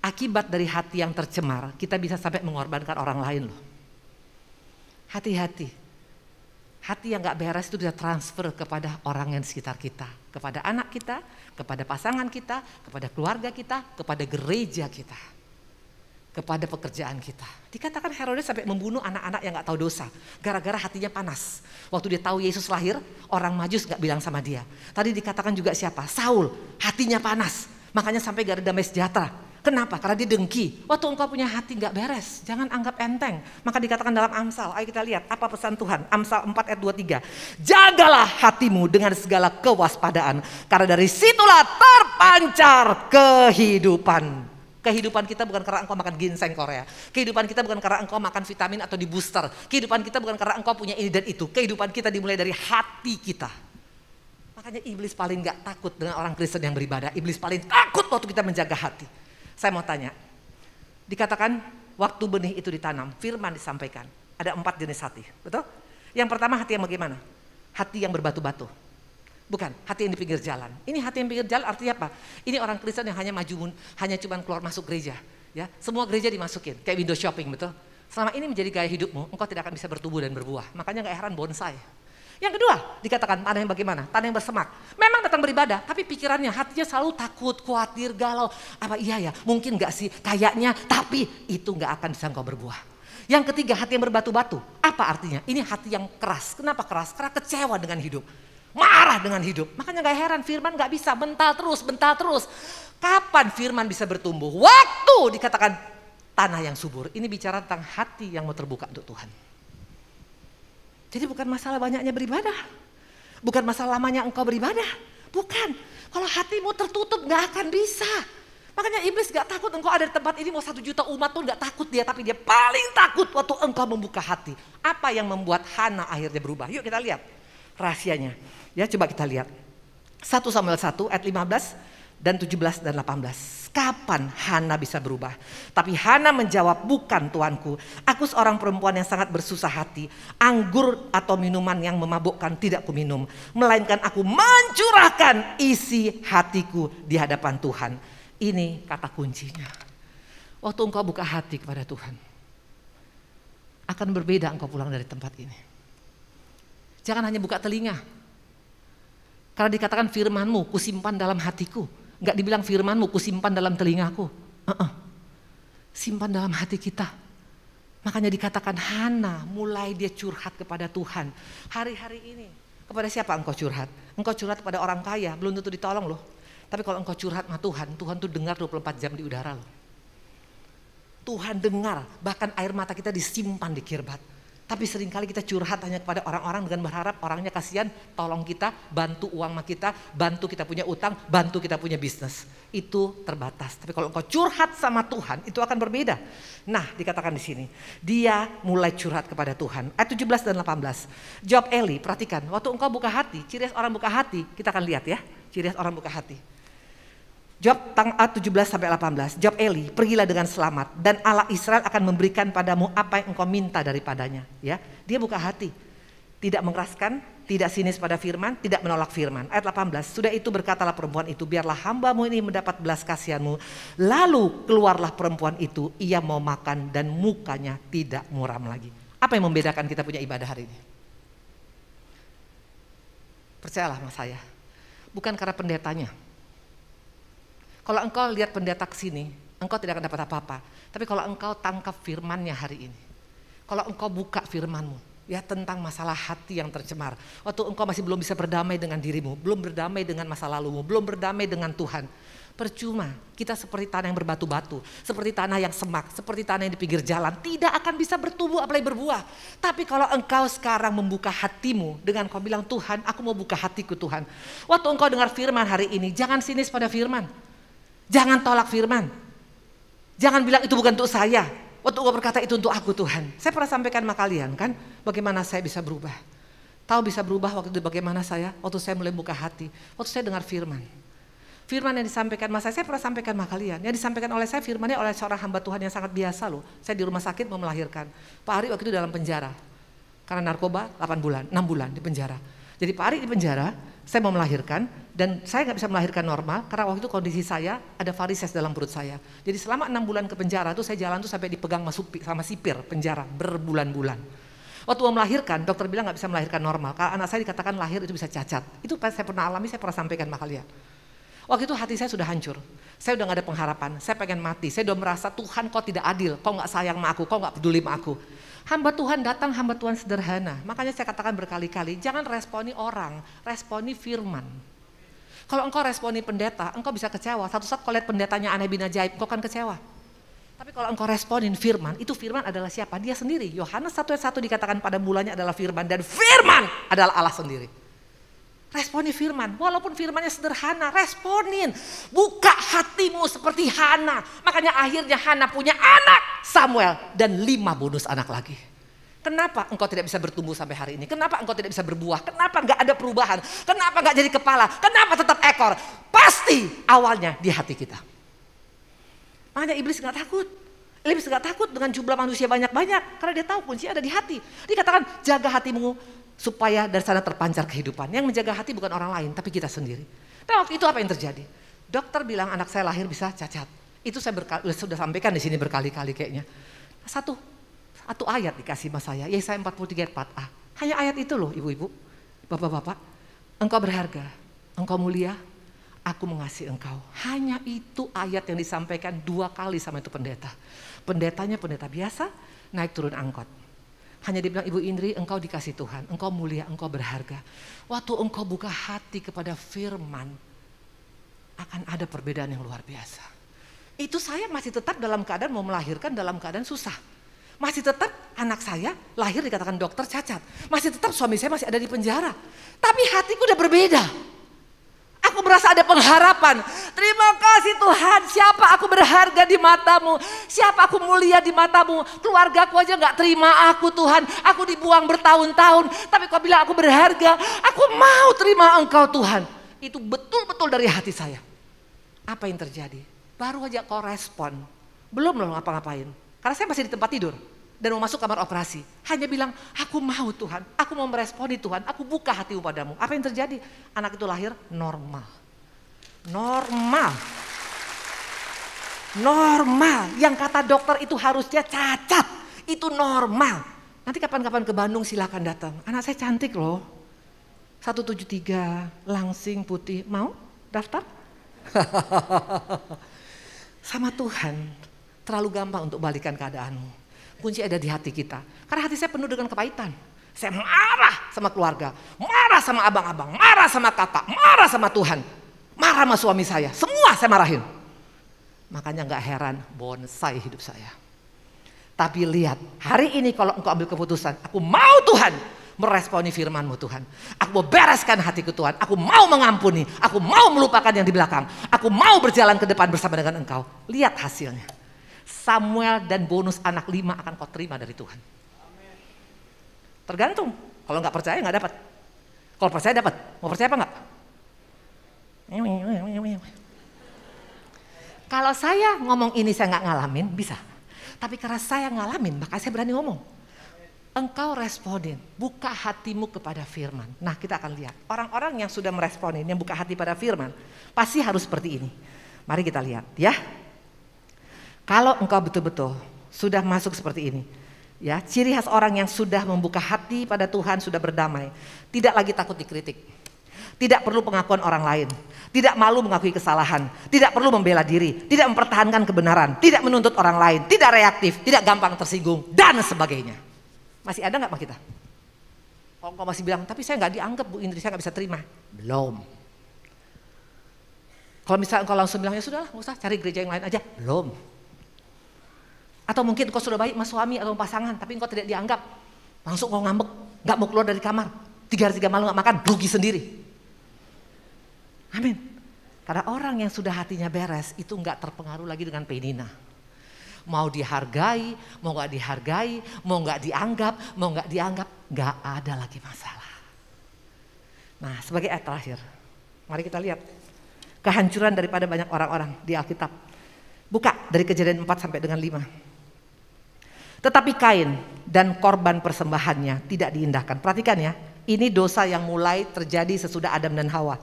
akibat dari hati yang tercemar, kita bisa sampai mengorbankan orang lain loh. Hati-hati. Hati yang gak beres itu bisa transfer kepada orang yang sekitar kita. Kepada anak kita, kepada pasangan kita, kepada keluarga kita, kepada gereja kita. Kepada pekerjaan kita. Dikatakan Herodes sampai membunuh anak-anak yang gak tahu dosa. Gara-gara hatinya panas. Waktu dia tahu Yesus lahir, orang majus gak bilang sama dia. Tadi dikatakan juga siapa? Saul, hatinya panas. Makanya sampai gak ada damai sejahtera Kenapa? Karena dia dengki. Waktu engkau punya hati nggak beres, jangan anggap enteng. Maka dikatakan dalam Amsal, ayo kita lihat apa pesan Tuhan. Amsal 4 ayat 23. Jagalah hatimu dengan segala kewaspadaan. Karena dari situlah terpancar kehidupan. Kehidupan kita bukan karena engkau makan ginseng Korea. Kehidupan kita bukan karena engkau makan vitamin atau di booster. Kehidupan kita bukan karena engkau punya ini dan itu. Kehidupan kita dimulai dari hati kita. Makanya iblis paling gak takut dengan orang Kristen yang beribadah. Iblis paling takut waktu kita menjaga hati. Saya mau tanya, dikatakan waktu benih itu ditanam, firman disampaikan. Ada empat jenis hati, betul? Yang pertama hati yang bagaimana? Hati yang berbatu-batu. Bukan, hati yang di pinggir jalan. Ini hati yang pinggir jalan artinya apa? Ini orang Kristen yang hanya maju, hanya cuma keluar masuk gereja. Ya, semua gereja dimasukin, kayak window shopping, betul? Selama ini menjadi gaya hidupmu, engkau tidak akan bisa bertumbuh dan berbuah. Makanya gak heran bonsai. Yang kedua, dikatakan tanah yang bagaimana? Tanah yang bersemak. Memang datang beribadah, tapi pikirannya, hatinya selalu takut, khawatir, galau. Apa iya ya? Mungkin gak sih? Kayaknya, tapi itu gak akan bisa engkau berbuah. Yang ketiga, hati yang berbatu-batu. Apa artinya? Ini hati yang keras. Kenapa keras? Karena kecewa dengan hidup. Marah dengan hidup. Makanya gak heran firman gak bisa bental terus, bental terus. Kapan firman bisa bertumbuh? Waktu dikatakan tanah yang subur. Ini bicara tentang hati yang mau terbuka untuk Tuhan. Jadi bukan masalah banyaknya beribadah. Bukan masalah lamanya engkau beribadah. Bukan. Kalau hatimu tertutup gak akan bisa. Makanya iblis gak takut engkau ada di tempat ini mau satu juta umat tuh gak takut dia. Tapi dia paling takut waktu engkau membuka hati. Apa yang membuat Hana akhirnya berubah? Yuk kita lihat rahasianya. Ya coba kita lihat. 1 Samuel 1 ayat 15 dan 17 dan 18. Kapan Hana bisa berubah? Tapi Hana menjawab, bukan tuanku. Aku seorang perempuan yang sangat bersusah hati. Anggur atau minuman yang memabukkan tidak kuminum. Melainkan aku mencurahkan isi hatiku di hadapan Tuhan. Ini kata kuncinya. Waktu engkau buka hati kepada Tuhan. Akan berbeda engkau pulang dari tempat ini. Jangan hanya buka telinga. Karena dikatakan firmanmu kusimpan dalam hatiku Nggak dibilang firmanmu kusimpan dalam telingaku. Uh -uh. Simpan dalam hati kita. Makanya dikatakan Hana mulai dia curhat kepada Tuhan. Hari-hari ini. Kepada siapa engkau curhat? Engkau curhat kepada orang kaya, belum tentu ditolong loh. Tapi kalau engkau curhat sama Tuhan, Tuhan tuh dengar 24 jam di udara loh. Tuhan dengar, bahkan air mata kita disimpan di kirbat. Tapi sering kali kita curhat hanya kepada orang-orang dengan berharap orangnya kasihan, tolong kita, bantu uang sama kita, bantu kita punya utang, bantu kita punya bisnis. Itu terbatas. Tapi kalau engkau curhat sama Tuhan, itu akan berbeda. Nah, dikatakan di sini, dia mulai curhat kepada Tuhan. Ayat 17 dan 18. Jawab Eli, perhatikan, waktu engkau buka hati, ciri orang buka hati, kita akan lihat ya, ciri orang buka hati. Job tang 17 sampai 18. Job Eli, pergilah dengan selamat dan Allah Israel akan memberikan padamu apa yang engkau minta daripadanya, ya. Dia buka hati. Tidak mengeraskan, tidak sinis pada firman, tidak menolak firman. Ayat 18, sudah itu berkatalah perempuan itu, biarlah hambamu ini mendapat belas kasihanmu. Lalu keluarlah perempuan itu, ia mau makan dan mukanya tidak muram lagi. Apa yang membedakan kita punya ibadah hari ini? Percayalah sama saya, bukan karena pendetanya, kalau engkau lihat pendeta ke sini, engkau tidak akan dapat apa-apa. Tapi kalau engkau tangkap firmannya hari ini, kalau engkau buka firmanmu, ya tentang masalah hati yang tercemar. Waktu engkau masih belum bisa berdamai dengan dirimu, belum berdamai dengan masa lalumu, belum berdamai dengan Tuhan. Percuma, kita seperti tanah yang berbatu-batu, seperti tanah yang semak, seperti tanah yang di pinggir jalan, tidak akan bisa bertumbuh apalagi berbuah. Tapi kalau engkau sekarang membuka hatimu dengan kau bilang Tuhan, aku mau buka hatiku Tuhan. Waktu engkau dengar firman hari ini, jangan sinis pada firman. Jangan tolak firman. Jangan bilang itu bukan untuk saya. Waktu gue berkata itu untuk aku Tuhan. Saya pernah sampaikan sama kalian kan, bagaimana saya bisa berubah. Tahu bisa berubah waktu itu bagaimana saya? Waktu saya mulai buka hati. Waktu saya dengar firman. Firman yang disampaikan mas saya, saya pernah sampaikan sama kalian. Yang disampaikan oleh saya firmannya oleh seorang hamba Tuhan yang sangat biasa loh. Saya di rumah sakit mau melahirkan. Pak Ari waktu itu dalam penjara. Karena narkoba 8 bulan, 6 bulan di penjara. Jadi Pak Ari di penjara, saya mau melahirkan dan saya nggak bisa melahirkan normal karena waktu itu kondisi saya ada varises dalam perut saya. Jadi selama enam bulan ke penjara tuh saya jalan tuh sampai dipegang masuk sama sipir penjara berbulan-bulan. Waktu mau melahirkan, dokter bilang nggak bisa melahirkan normal. Kalau anak saya dikatakan lahir itu bisa cacat. Itu saya pernah alami, saya pernah sampaikan sama kalian. Waktu itu hati saya sudah hancur. Saya udah gak ada pengharapan. Saya pengen mati. Saya udah merasa Tuhan kau tidak adil. Kau nggak sayang sama aku. Kau nggak peduli sama aku. Hamba Tuhan datang, hamba Tuhan sederhana. Makanya saya katakan berkali-kali, jangan responi orang, responi firman. Kalau engkau responi pendeta, engkau bisa kecewa. Satu saat kau lihat pendetanya aneh bin ajaib, engkau akan kecewa. Tapi kalau engkau responin firman, itu firman adalah siapa? Dia sendiri. Yohanes 1 ayat 1 dikatakan pada mulanya adalah firman dan firman adalah Allah sendiri. Responi firman, walaupun firmannya sederhana, responin. Buka hatimu seperti Hana. Makanya akhirnya Hana punya anak Samuel dan lima bonus anak lagi. Kenapa engkau tidak bisa bertumbuh sampai hari ini? Kenapa engkau tidak bisa berbuah? Kenapa nggak ada perubahan? Kenapa nggak jadi kepala? Kenapa tetap ekor? Pasti awalnya di hati kita. Makanya iblis nggak takut. Iblis nggak takut dengan jumlah manusia banyak-banyak karena dia tahu kunci ada di hati. Dikatakan jaga hatimu supaya dari sana terpancar kehidupan. Yang menjaga hati bukan orang lain, tapi kita sendiri. Nah waktu itu apa yang terjadi? Dokter bilang anak saya lahir bisa cacat. Itu saya berkali, sudah sampaikan di sini berkali-kali kayaknya. Satu, satu ayat dikasih sama saya, Yesaya 43 ayat 4a. Hanya ayat itu loh ibu-ibu, bapak-bapak. Engkau berharga, engkau mulia, aku mengasihi engkau. Hanya itu ayat yang disampaikan dua kali sama itu pendeta. Pendetanya pendeta biasa, naik turun angkot. Hanya dibilang Ibu Indri, engkau dikasih Tuhan, engkau mulia, engkau berharga. Waktu engkau buka hati kepada firman, akan ada perbedaan yang luar biasa. Itu saya masih tetap dalam keadaan mau melahirkan dalam keadaan susah. Masih tetap anak saya lahir dikatakan dokter cacat. Masih tetap suami saya masih ada di penjara. Tapi hatiku udah berbeda. Aku merasa ada pengharapan. Terima kasih Tuhan. Siapa aku berharga di matamu. Siapa aku mulia di matamu. Keluarga aku aja gak terima aku Tuhan. Aku dibuang bertahun-tahun. Tapi kau bilang aku berharga. Aku mau terima engkau Tuhan. Itu betul-betul dari hati saya. Apa yang terjadi? baru aja kau respon, belum loh ngapa-ngapain. Karena saya masih di tempat tidur dan mau masuk kamar operasi. Hanya bilang, aku mau Tuhan, aku mau meresponi Tuhan, aku buka hatimu padamu. Apa yang terjadi? Anak itu lahir normal. Normal. Normal. Yang kata dokter itu harusnya cacat. Itu normal. Nanti kapan-kapan ke Bandung silakan datang. Anak saya cantik loh. 173, langsing, putih. Mau daftar? Sama Tuhan, terlalu gampang untuk balikan keadaanmu. Kunci ada di hati kita. Karena hati saya penuh dengan kepahitan. Saya marah sama keluarga, marah sama abang-abang, marah sama kakak, marah sama Tuhan, marah sama suami saya. Semua saya marahin. Makanya nggak heran bonsai hidup saya. Tapi lihat, hari ini kalau engkau ambil keputusan, aku mau Tuhan meresponi firmanmu Tuhan. Aku mau bereskan hatiku Tuhan. Aku mau mengampuni. Aku mau melupakan yang di belakang. Aku mau berjalan ke depan bersama dengan engkau. Lihat hasilnya. Samuel dan bonus anak lima akan kau terima dari Tuhan. Tergantung. Kalau nggak percaya nggak dapat. Kalau percaya dapat. Mau percaya apa nggak? Kalau saya ngomong ini saya nggak ngalamin bisa. Tapi karena saya ngalamin maka saya berani ngomong engkau responin, buka hatimu kepada firman. Nah kita akan lihat, orang-orang yang sudah meresponin, yang buka hati pada firman, pasti harus seperti ini. Mari kita lihat ya. Kalau engkau betul-betul sudah masuk seperti ini, ya ciri khas orang yang sudah membuka hati pada Tuhan, sudah berdamai, tidak lagi takut dikritik. Tidak perlu pengakuan orang lain, tidak malu mengakui kesalahan, tidak perlu membela diri, tidak mempertahankan kebenaran, tidak menuntut orang lain, tidak reaktif, tidak gampang tersinggung, dan sebagainya. Masih ada nggak Pak kita? Kalau engkau masih bilang, tapi saya nggak dianggap Bu Indri, saya nggak bisa terima. Belum. Kalau misalnya engkau langsung bilang, ya sudahlah, nggak usah cari gereja yang lain aja. Belum. Atau mungkin engkau sudah baik sama suami atau pasangan, tapi engkau tidak dianggap. Langsung engkau ngambek, nggak mau keluar dari kamar. Tiga hari tiga malam nggak makan, rugi sendiri. Amin. Karena orang yang sudah hatinya beres, itu nggak terpengaruh lagi dengan penina mau dihargai, mau nggak dihargai, mau nggak dianggap, mau nggak dianggap, nggak ada lagi masalah. Nah, sebagai ayat terakhir, mari kita lihat kehancuran daripada banyak orang-orang di Alkitab. Buka dari kejadian 4 sampai dengan 5. Tetapi Kain dan korban persembahannya tidak diindahkan. Perhatikan ya, ini dosa yang mulai terjadi sesudah Adam dan Hawa.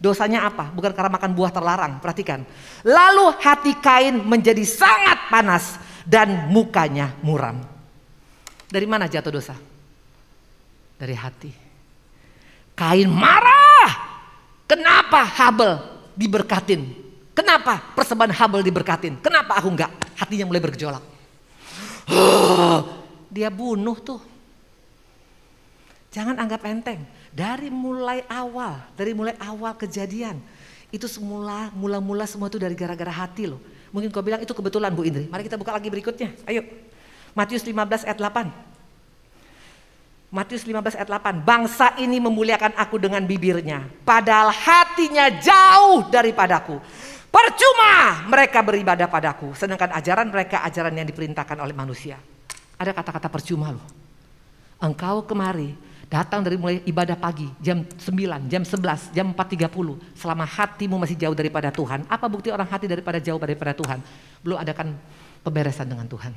Dosanya apa? Bukan karena makan buah terlarang, perhatikan. Lalu hati Kain menjadi sangat panas dan mukanya muram. Dari mana jatuh dosa? Dari hati. Kain marah. Kenapa Habel diberkatin? Kenapa persembahan Habel diberkatin? Kenapa aku enggak? Hatinya mulai bergejolak. Dia bunuh tuh. Jangan anggap enteng. Dari mulai awal, dari mulai awal kejadian, itu semula mula-mula semua itu dari gara-gara hati loh. Mungkin kau bilang itu kebetulan Bu Indri. Mari kita buka lagi berikutnya. Ayo. Matius 15 ayat 8. Matius 15 ayat 8. Bangsa ini memuliakan aku dengan bibirnya. Padahal hatinya jauh daripadaku. Percuma mereka beribadah padaku. Sedangkan ajaran mereka ajaran yang diperintahkan oleh manusia. Ada kata-kata percuma loh. Engkau kemari Datang dari mulai ibadah pagi, jam 9, jam 11, jam 4.30. Selama hatimu masih jauh daripada Tuhan. Apa bukti orang hati daripada jauh daripada Tuhan? Belum adakan pemberesan dengan Tuhan.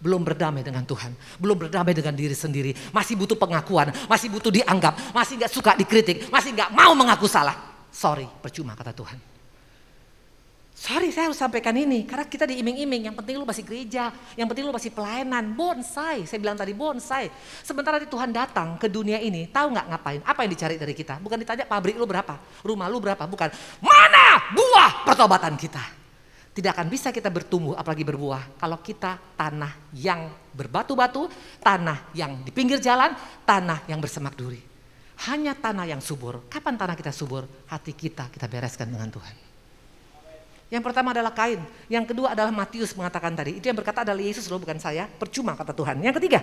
Belum berdamai dengan Tuhan. Belum berdamai dengan diri sendiri. Masih butuh pengakuan, masih butuh dianggap, masih gak suka dikritik, masih gak mau mengaku salah. Sorry, percuma kata Tuhan. Sorry saya harus sampaikan ini karena kita diiming-iming yang penting lu masih gereja, yang penting lu masih pelayanan, bonsai. Saya bilang tadi bonsai. Sementara di Tuhan datang ke dunia ini, tahu nggak ngapain? Apa yang dicari dari kita? Bukan ditanya pabrik lu berapa, rumah lu berapa, bukan. Mana buah pertobatan kita? Tidak akan bisa kita bertumbuh apalagi berbuah kalau kita tanah yang berbatu-batu, tanah yang di pinggir jalan, tanah yang bersemak duri. Hanya tanah yang subur. Kapan tanah kita subur? Hati kita kita bereskan dengan Tuhan. Yang pertama adalah Kain, yang kedua adalah Matius mengatakan tadi. Itu yang berkata adalah Yesus loh bukan saya, percuma kata Tuhan. Yang ketiga,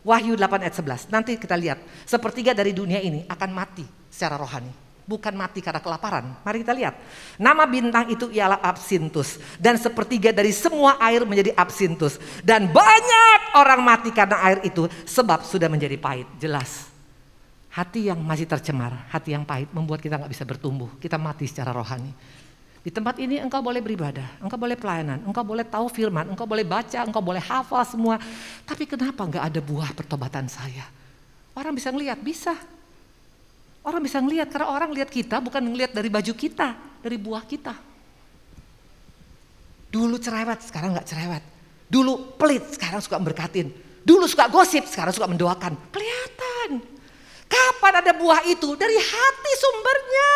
Wahyu 8 ayat 11. Nanti kita lihat, sepertiga dari dunia ini akan mati secara rohani. Bukan mati karena kelaparan. Mari kita lihat. Nama bintang itu ialah Absintus. Dan sepertiga dari semua air menjadi Absintus. Dan banyak orang mati karena air itu sebab sudah menjadi pahit. Jelas. Hati yang masih tercemar, hati yang pahit membuat kita nggak bisa bertumbuh. Kita mati secara rohani. Di tempat ini engkau boleh beribadah, engkau boleh pelayanan, engkau boleh tahu firman, engkau boleh baca, engkau boleh hafal semua. Tapi kenapa enggak ada buah pertobatan saya? Orang bisa ngelihat, bisa. Orang bisa ngelihat karena orang lihat kita bukan ngelihat dari baju kita, dari buah kita. Dulu cerewet, sekarang nggak cerewet. Dulu pelit, sekarang suka memberkatin. Dulu suka gosip, sekarang suka mendoakan. Kelihatan. Kapan ada buah itu? Dari hati sumbernya.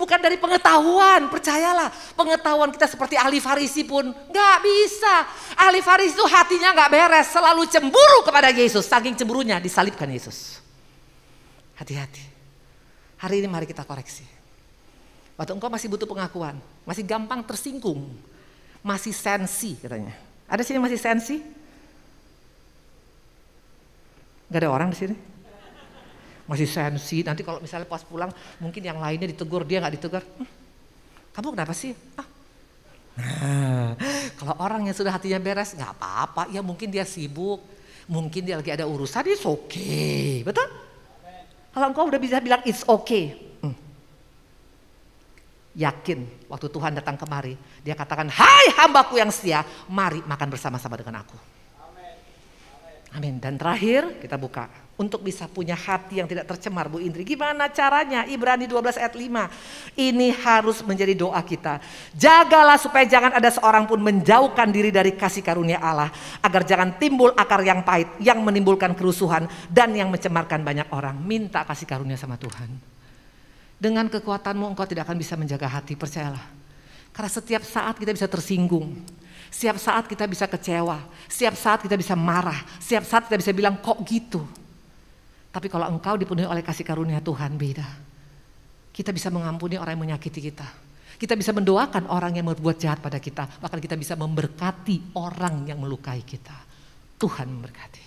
Bukan dari pengetahuan, percayalah. Pengetahuan kita seperti ahli farisi pun gak bisa. Ahli farisi itu hatinya gak beres, selalu cemburu kepada Yesus. Saking cemburunya disalibkan Yesus. Hati-hati. Hari ini mari kita koreksi. Waktu engkau masih butuh pengakuan, masih gampang tersinggung, masih sensi katanya. Ada sini masih sensi? Gak ada orang di sini? Masih sensi. Nanti kalau misalnya pas pulang mungkin yang lainnya ditegur dia nggak ditegur. Hm, kamu kenapa sih? Ah. Nah, kalau orang yang sudah hatinya beres nggak apa-apa. Ya mungkin dia sibuk, mungkin dia lagi ada urusan, it's okay, betul? Kalau engkau udah bisa bilang it's okay, hmm. yakin waktu Tuhan datang kemari, dia katakan, Hai hambaku yang setia, mari makan bersama-sama dengan aku. Amin. Dan terakhir kita buka untuk bisa punya hati yang tidak tercemar Bu Indri. Gimana caranya? Ibrani 12 ayat 5. Ini harus menjadi doa kita. Jagalah supaya jangan ada seorang pun menjauhkan diri dari kasih karunia Allah. Agar jangan timbul akar yang pahit yang menimbulkan kerusuhan dan yang mencemarkan banyak orang. Minta kasih karunia sama Tuhan. Dengan kekuatanmu engkau tidak akan bisa menjaga hati, percayalah. Karena setiap saat kita bisa tersinggung. Setiap saat kita bisa kecewa. Setiap saat kita bisa marah. Setiap saat kita bisa bilang kok gitu. Tapi kalau engkau dipenuhi oleh kasih karunia Tuhan beda. Kita bisa mengampuni orang yang menyakiti kita. Kita bisa mendoakan orang yang berbuat jahat pada kita. Bahkan kita bisa memberkati orang yang melukai kita. Tuhan memberkati.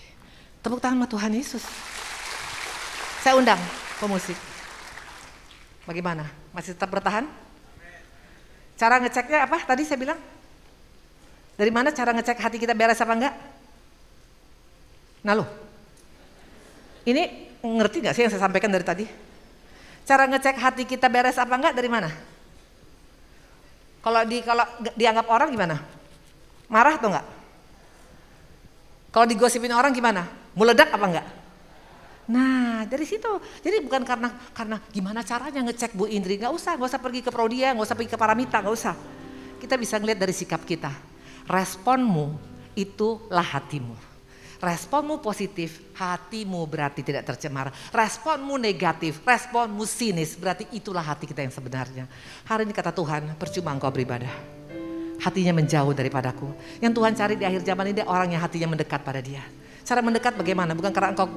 Tepuk tangan sama Tuhan Yesus. Saya undang pemusik. Bagaimana? Masih tetap bertahan? Cara ngeceknya apa? Tadi saya bilang. Dari mana cara ngecek hati kita beres apa enggak? Nah loh, ini ngerti gak sih yang saya sampaikan dari tadi? Cara ngecek hati kita beres apa enggak dari mana? Kalau di kalau dianggap orang gimana? Marah atau enggak? Kalau digosipin orang gimana? Meledak apa enggak? Nah dari situ, jadi bukan karena karena gimana caranya ngecek Bu Indri, nggak usah, nggak usah pergi ke Prodia, nggak usah pergi ke Paramita, nggak usah. Kita bisa ngeliat dari sikap kita. Responmu itulah hatimu. Responmu positif, hatimu berarti tidak tercemar. Responmu negatif, responmu sinis, berarti itulah hati kita yang sebenarnya. Hari ini kata Tuhan, percuma engkau beribadah. Hatinya menjauh daripadaku. Yang Tuhan cari di akhir zaman ini orang yang hatinya mendekat pada dia. Cara mendekat bagaimana? Bukan karena engkau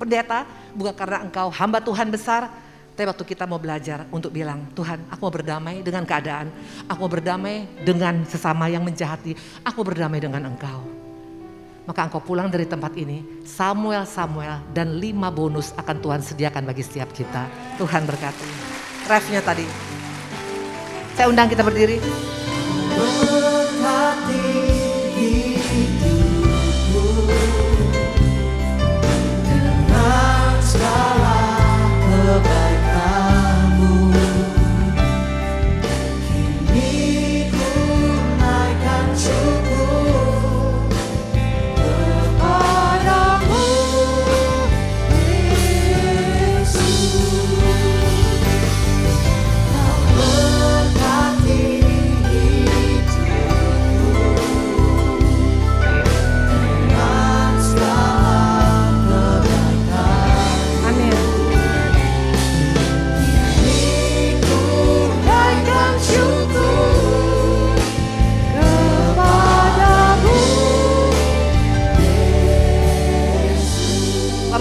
pendeta, bukan karena engkau hamba Tuhan besar, tapi waktu kita mau belajar untuk bilang, Tuhan aku mau berdamai dengan keadaan. Aku mau berdamai dengan sesama yang menjahati. Aku berdamai dengan engkau. Maka engkau pulang dari tempat ini, Samuel-Samuel dan lima bonus akan Tuhan sediakan bagi setiap kita. Tuhan berkati. Refnya tadi. Saya undang kita berdiri. Berkati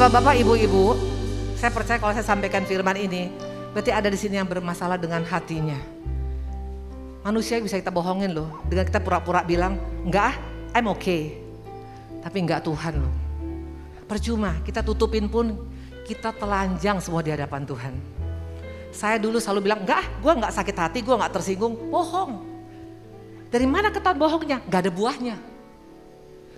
Bapak-bapak, ibu-ibu, saya percaya kalau saya sampaikan firman ini, berarti ada di sini yang bermasalah dengan hatinya. Manusia bisa kita bohongin loh, dengan kita pura-pura bilang, enggak ah, I'm okay. Tapi enggak Tuhan loh. Percuma, kita tutupin pun kita telanjang semua di hadapan Tuhan. Saya dulu selalu bilang, enggak, gue enggak sakit hati, gue enggak tersinggung, bohong. Dari mana ketahuan bohongnya? Enggak ada buahnya.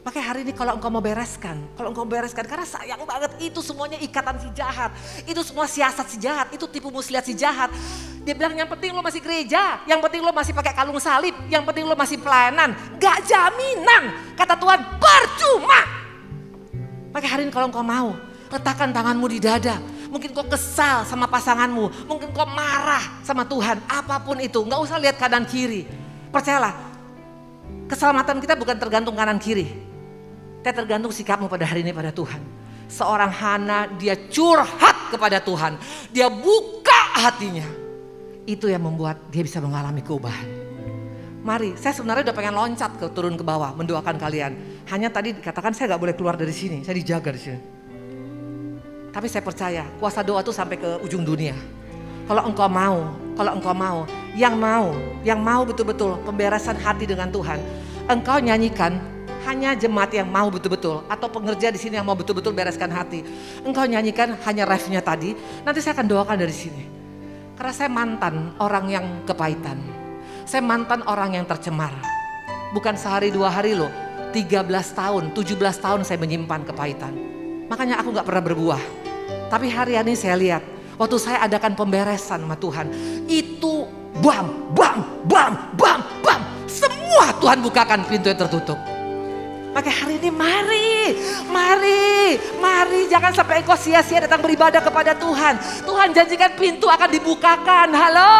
Makanya hari ini kalau engkau mau bereskan, kalau engkau bereskan, karena sayang banget itu semuanya ikatan si jahat. Itu semua siasat si jahat, itu tipu muslihat si jahat. Dia bilang yang penting lo masih gereja, yang penting lo masih pakai kalung salib, yang penting lo masih pelayanan. Gak jaminan, kata Tuhan percuma. Pakai hari ini kalau engkau mau, letakkan tanganmu di dada. Mungkin kau kesal sama pasanganmu, mungkin kau marah sama Tuhan. Apa pun itu, nggak usah lihat kanan kiri. Percayalah, keselamatan kita bukan tergantung kanan kiri. Kita tergantung sikapmu pada hari ini pada Tuhan. Seorang Hana dia curhat kepada Tuhan. Dia buka hatinya itu yang membuat dia bisa mengalami keubahan. Mari, saya sebenarnya udah pengen loncat ke turun ke bawah mendoakan kalian. Hanya tadi dikatakan saya nggak boleh keluar dari sini, saya dijaga di sini. Tapi saya percaya kuasa doa itu sampai ke ujung dunia. Kalau engkau mau, kalau engkau mau, yang mau, yang mau betul-betul pemberesan hati dengan Tuhan, engkau nyanyikan hanya jemaat yang mau betul-betul atau pengerja di sini yang mau betul-betul bereskan hati. Engkau nyanyikan hanya refnya tadi, nanti saya akan doakan dari sini. Karena saya mantan orang yang kepahitan. Saya mantan orang yang tercemar. Bukan sehari dua hari loh. 13 tahun, 17 tahun saya menyimpan kepahitan. Makanya aku gak pernah berbuah. Tapi hari ini saya lihat, waktu saya adakan pemberesan sama Tuhan, itu bam, bam, bam, bam, bam. Semua Tuhan bukakan pintu yang tertutup. Pakai hari ini mari, mari, mari jangan sampai engkau sia-sia datang beribadah kepada Tuhan. Tuhan janjikan pintu akan dibukakan. Halo.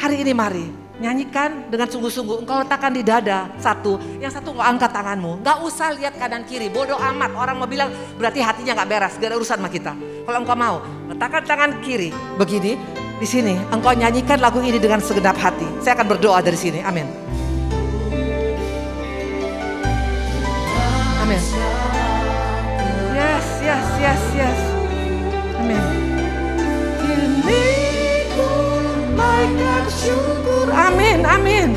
Hari ini mari, nyanyikan dengan sungguh-sungguh. Engkau letakkan di dada satu, yang satu engkau angkat tanganmu. Gak usah lihat kanan kiri, bodoh amat. Orang mau bilang berarti hatinya gak beres, gak ada urusan sama kita. Kalau engkau mau, letakkan tangan kiri begini, di sini engkau nyanyikan lagu ini dengan segenap hati. Saya akan berdoa dari sini. Amin. Yes, yes, yes. Amin. Naikkan syukur. Amin, amin.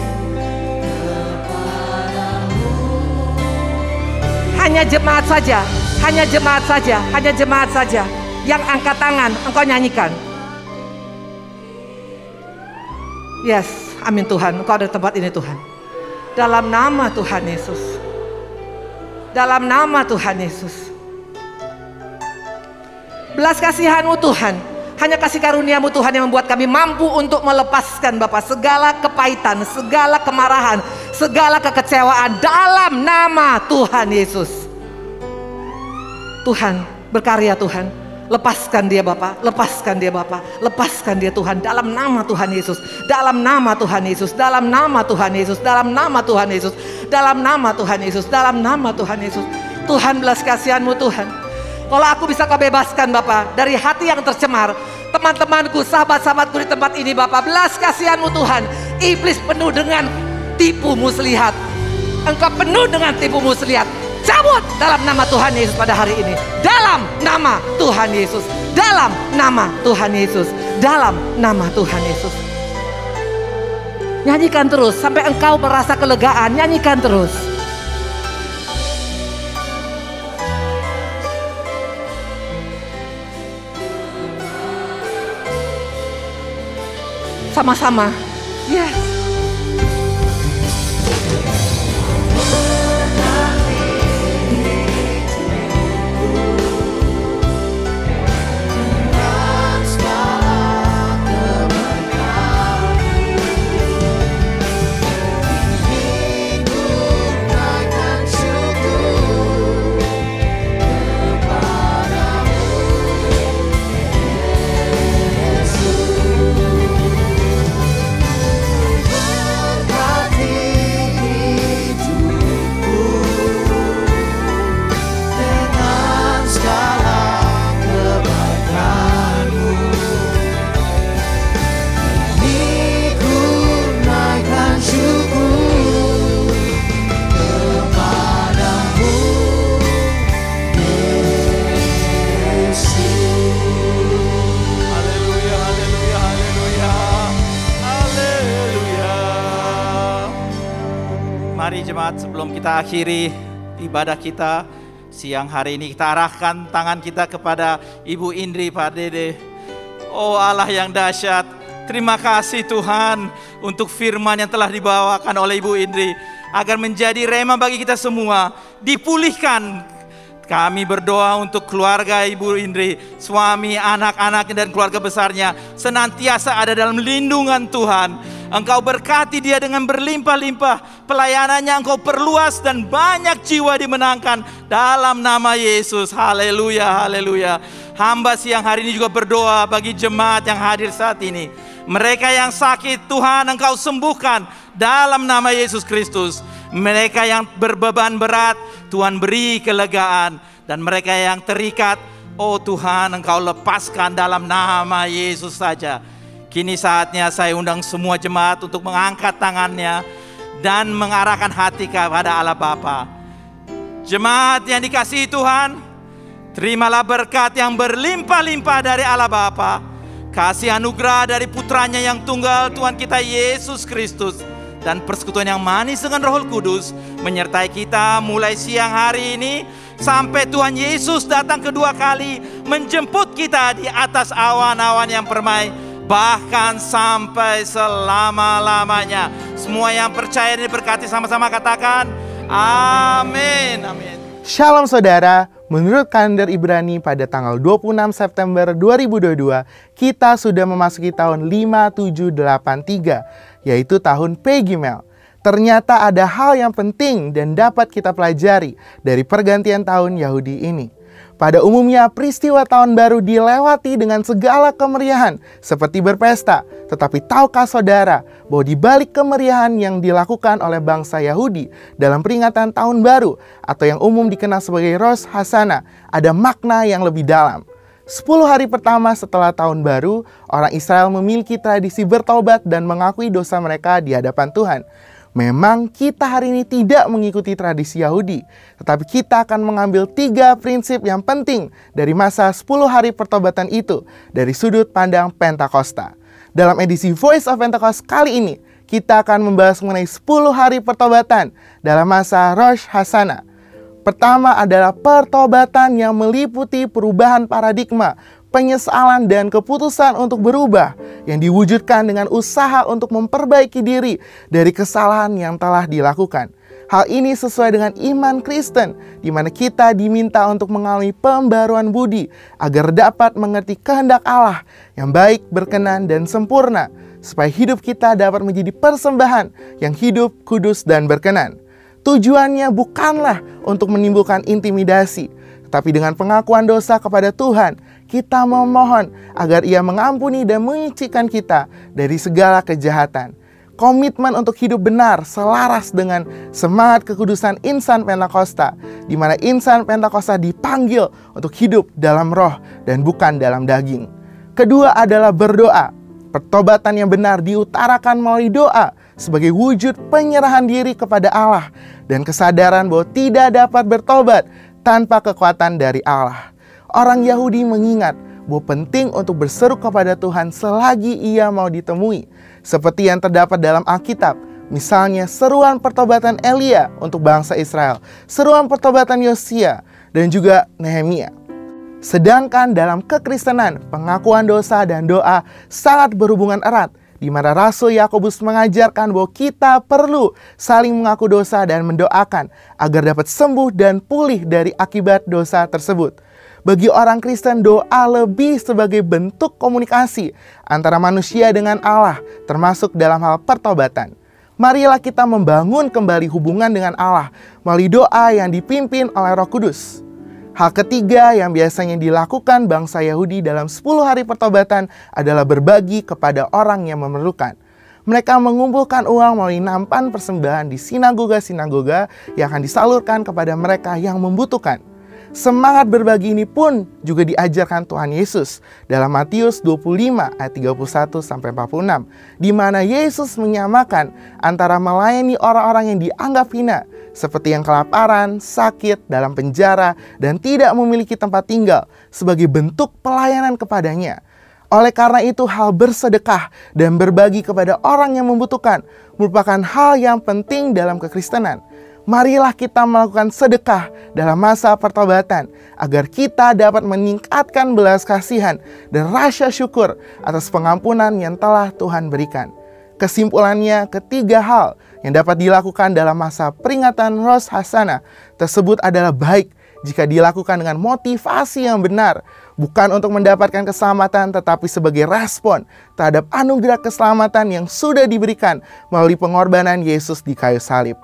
Hanya jemaat saja, hanya jemaat saja, hanya jemaat saja. Yang angkat tangan, engkau nyanyikan. Yes, amin Tuhan, engkau ada tempat ini Tuhan. Dalam nama Tuhan Yesus. Dalam nama Tuhan Yesus. Belas kasihanmu Tuhan. Hanya kasih karuniamu Tuhan yang membuat kami mampu untuk melepaskan Bapak segala kepahitan, segala kemarahan, segala kekecewaan dalam nama Tuhan Yesus. Tuhan berkarya Tuhan. Lepaskan dia Bapak, lepaskan dia Bapak, lepaskan dia Tuhan dalam nama Tuhan Yesus, dalam nama Tuhan Yesus, dalam nama Tuhan Yesus, dalam nama Tuhan Yesus, dalam nama Tuhan Yesus, dalam nama Tuhan Yesus. Tuhan belas kasihanmu Tuhan. Kalau aku bisa kau bebaskan Bapak dari hati yang tercemar, teman-temanku, sahabat-sahabatku di tempat ini Bapak, belas kasihanmu Tuhan. Iblis penuh dengan tipu muslihat. Engkau penuh dengan tipu muslihat cabut dalam nama Tuhan Yesus pada hari ini. Dalam nama Tuhan Yesus. Dalam nama Tuhan Yesus. Dalam nama Tuhan Yesus. Nyanyikan terus sampai engkau merasa kelegaan. Nyanyikan terus. Sama-sama. Yes. Kita akhiri ibadah kita siang hari ini. Kita arahkan tangan kita kepada Ibu Indri, Pak Dede. Oh Allah yang dahsyat, terima kasih Tuhan untuk firman yang telah dibawakan oleh Ibu Indri. Agar menjadi rema bagi kita semua, dipulihkan Kami berdoa untuk keluarga Ibu Indri, suami, anak-anak dan keluarga besarnya senantiasa ada dalam lindungan Tuhan. Engkau berkati dia dengan berlimpah-limpah. Pelayanannya engkau perluas dan banyak jiwa dimenangkan dalam nama Yesus. Haleluya, haleluya. Hamba siang hari ini juga berdoa bagi jemaat yang hadir saat ini. Mereka yang sakit Tuhan engkau sembuhkan dalam nama Yesus Kristus. Mereka yang berbeban berat, Tuhan beri kelegaan. Dan mereka yang terikat, oh Tuhan engkau lepaskan dalam nama Yesus saja. Kini saatnya saya undang semua jemaat untuk mengangkat tangannya dan mengarahkan hati kepada Allah Bapa. Jemaat yang dikasihi Tuhan, terimalah berkat yang berlimpah-limpah dari Allah Bapa. Kasih anugerah dari putranya yang tunggal Tuhan kita Yesus Kristus dan persekutuan yang manis dengan Roh Kudus menyertai kita mulai siang hari ini sampai Tuhan Yesus datang kedua kali menjemput kita di atas awan-awan yang permai bahkan sampai selama-lamanya. Semua yang percaya dan diberkati sama-sama katakan amin. Amin. Shalom saudara, menurut kalender Ibrani pada tanggal 26 September 2022, kita sudah memasuki tahun 5783 yaitu tahun Pegimel. Ternyata ada hal yang penting dan dapat kita pelajari dari pergantian tahun Yahudi ini. Pada umumnya peristiwa tahun baru dilewati dengan segala kemeriahan seperti berpesta. Tetapi tahukah saudara bahwa di balik kemeriahan yang dilakukan oleh bangsa Yahudi dalam peringatan tahun baru atau yang umum dikenal sebagai Rosh Hasana ada makna yang lebih dalam. 10 hari pertama setelah tahun baru, orang Israel memiliki tradisi bertobat dan mengakui dosa mereka di hadapan Tuhan. Memang kita hari ini tidak mengikuti tradisi Yahudi, tetapi kita akan mengambil tiga prinsip yang penting dari masa 10 hari pertobatan itu dari sudut pandang Pentakosta. Dalam edisi Voice of Pentecost kali ini, kita akan membahas mengenai 10 hari pertobatan dalam masa Rosh Hashanah. Pertama adalah pertobatan yang meliputi perubahan paradigma, penyesalan dan keputusan untuk berubah yang diwujudkan dengan usaha untuk memperbaiki diri dari kesalahan yang telah dilakukan. Hal ini sesuai dengan iman Kristen, di mana kita diminta untuk mengalami pembaruan budi agar dapat mengerti kehendak Allah yang baik, berkenan, dan sempurna, supaya hidup kita dapat menjadi persembahan yang hidup, kudus, dan berkenan. Tujuannya bukanlah untuk menimbulkan intimidasi, tapi dengan pengakuan dosa kepada Tuhan, kita memohon agar Ia mengampuni dan menyucikan kita dari segala kejahatan. Komitmen untuk hidup benar selaras dengan semangat kekudusan insan Pentakosta, di mana insan Pentakosta dipanggil untuk hidup dalam roh dan bukan dalam daging. Kedua adalah berdoa. Pertobatan yang benar diutarakan melalui doa sebagai wujud penyerahan diri kepada Allah dan kesadaran bahwa tidak dapat bertobat tanpa kekuatan dari Allah. Orang Yahudi mengingat bahwa penting untuk berseru kepada Tuhan selagi ia mau ditemui. Seperti yang terdapat dalam Alkitab, misalnya seruan pertobatan Elia untuk bangsa Israel, seruan pertobatan Yosia, dan juga Nehemia. Sedangkan dalam kekristenan, pengakuan dosa dan doa sangat berhubungan erat di mana Rasul Yakobus mengajarkan bahwa kita perlu saling mengaku dosa dan mendoakan agar dapat sembuh dan pulih dari akibat dosa tersebut. Bagi orang Kristen, doa lebih sebagai bentuk komunikasi antara manusia dengan Allah, termasuk dalam hal pertobatan. Marilah kita membangun kembali hubungan dengan Allah melalui doa yang dipimpin oleh Roh Kudus. Hal ketiga yang biasanya dilakukan bangsa Yahudi dalam 10 hari pertobatan adalah berbagi kepada orang yang memerlukan. Mereka mengumpulkan uang melalui nampan persembahan di sinagoga-sinagoga yang akan disalurkan kepada mereka yang membutuhkan. Semangat berbagi ini pun juga diajarkan Tuhan Yesus dalam Matius 25 ayat 31 sampai 46 di mana Yesus menyamakan antara melayani orang-orang yang dianggap hina seperti yang kelaparan, sakit, dalam penjara, dan tidak memiliki tempat tinggal sebagai bentuk pelayanan kepadanya. Oleh karena itu, hal bersedekah dan berbagi kepada orang yang membutuhkan merupakan hal yang penting dalam kekristenan. Marilah kita melakukan sedekah dalam masa pertobatan agar kita dapat meningkatkan belas kasihan dan rasa syukur atas pengampunan yang telah Tuhan berikan. Kesimpulannya, ketiga hal yang dapat dilakukan dalam masa peringatan Rosh Hasana tersebut adalah baik, jika dilakukan dengan motivasi yang benar, bukan untuk mendapatkan keselamatan, tetapi sebagai respon terhadap anugerah keselamatan yang sudah diberikan melalui pengorbanan Yesus di kayu salib.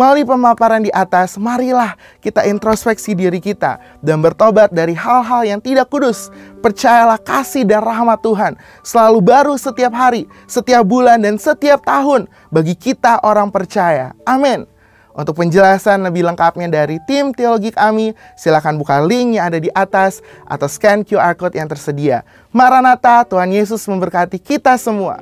Melalui pemaparan di atas, marilah kita introspeksi diri kita dan bertobat dari hal-hal yang tidak kudus. Percayalah kasih dan rahmat Tuhan selalu baru setiap hari, setiap bulan, dan setiap tahun bagi kita orang percaya. Amin. Untuk penjelasan lebih lengkapnya dari tim teologi kami, silakan buka link yang ada di atas atau scan QR code yang tersedia. Maranatha, Tuhan Yesus memberkati kita semua.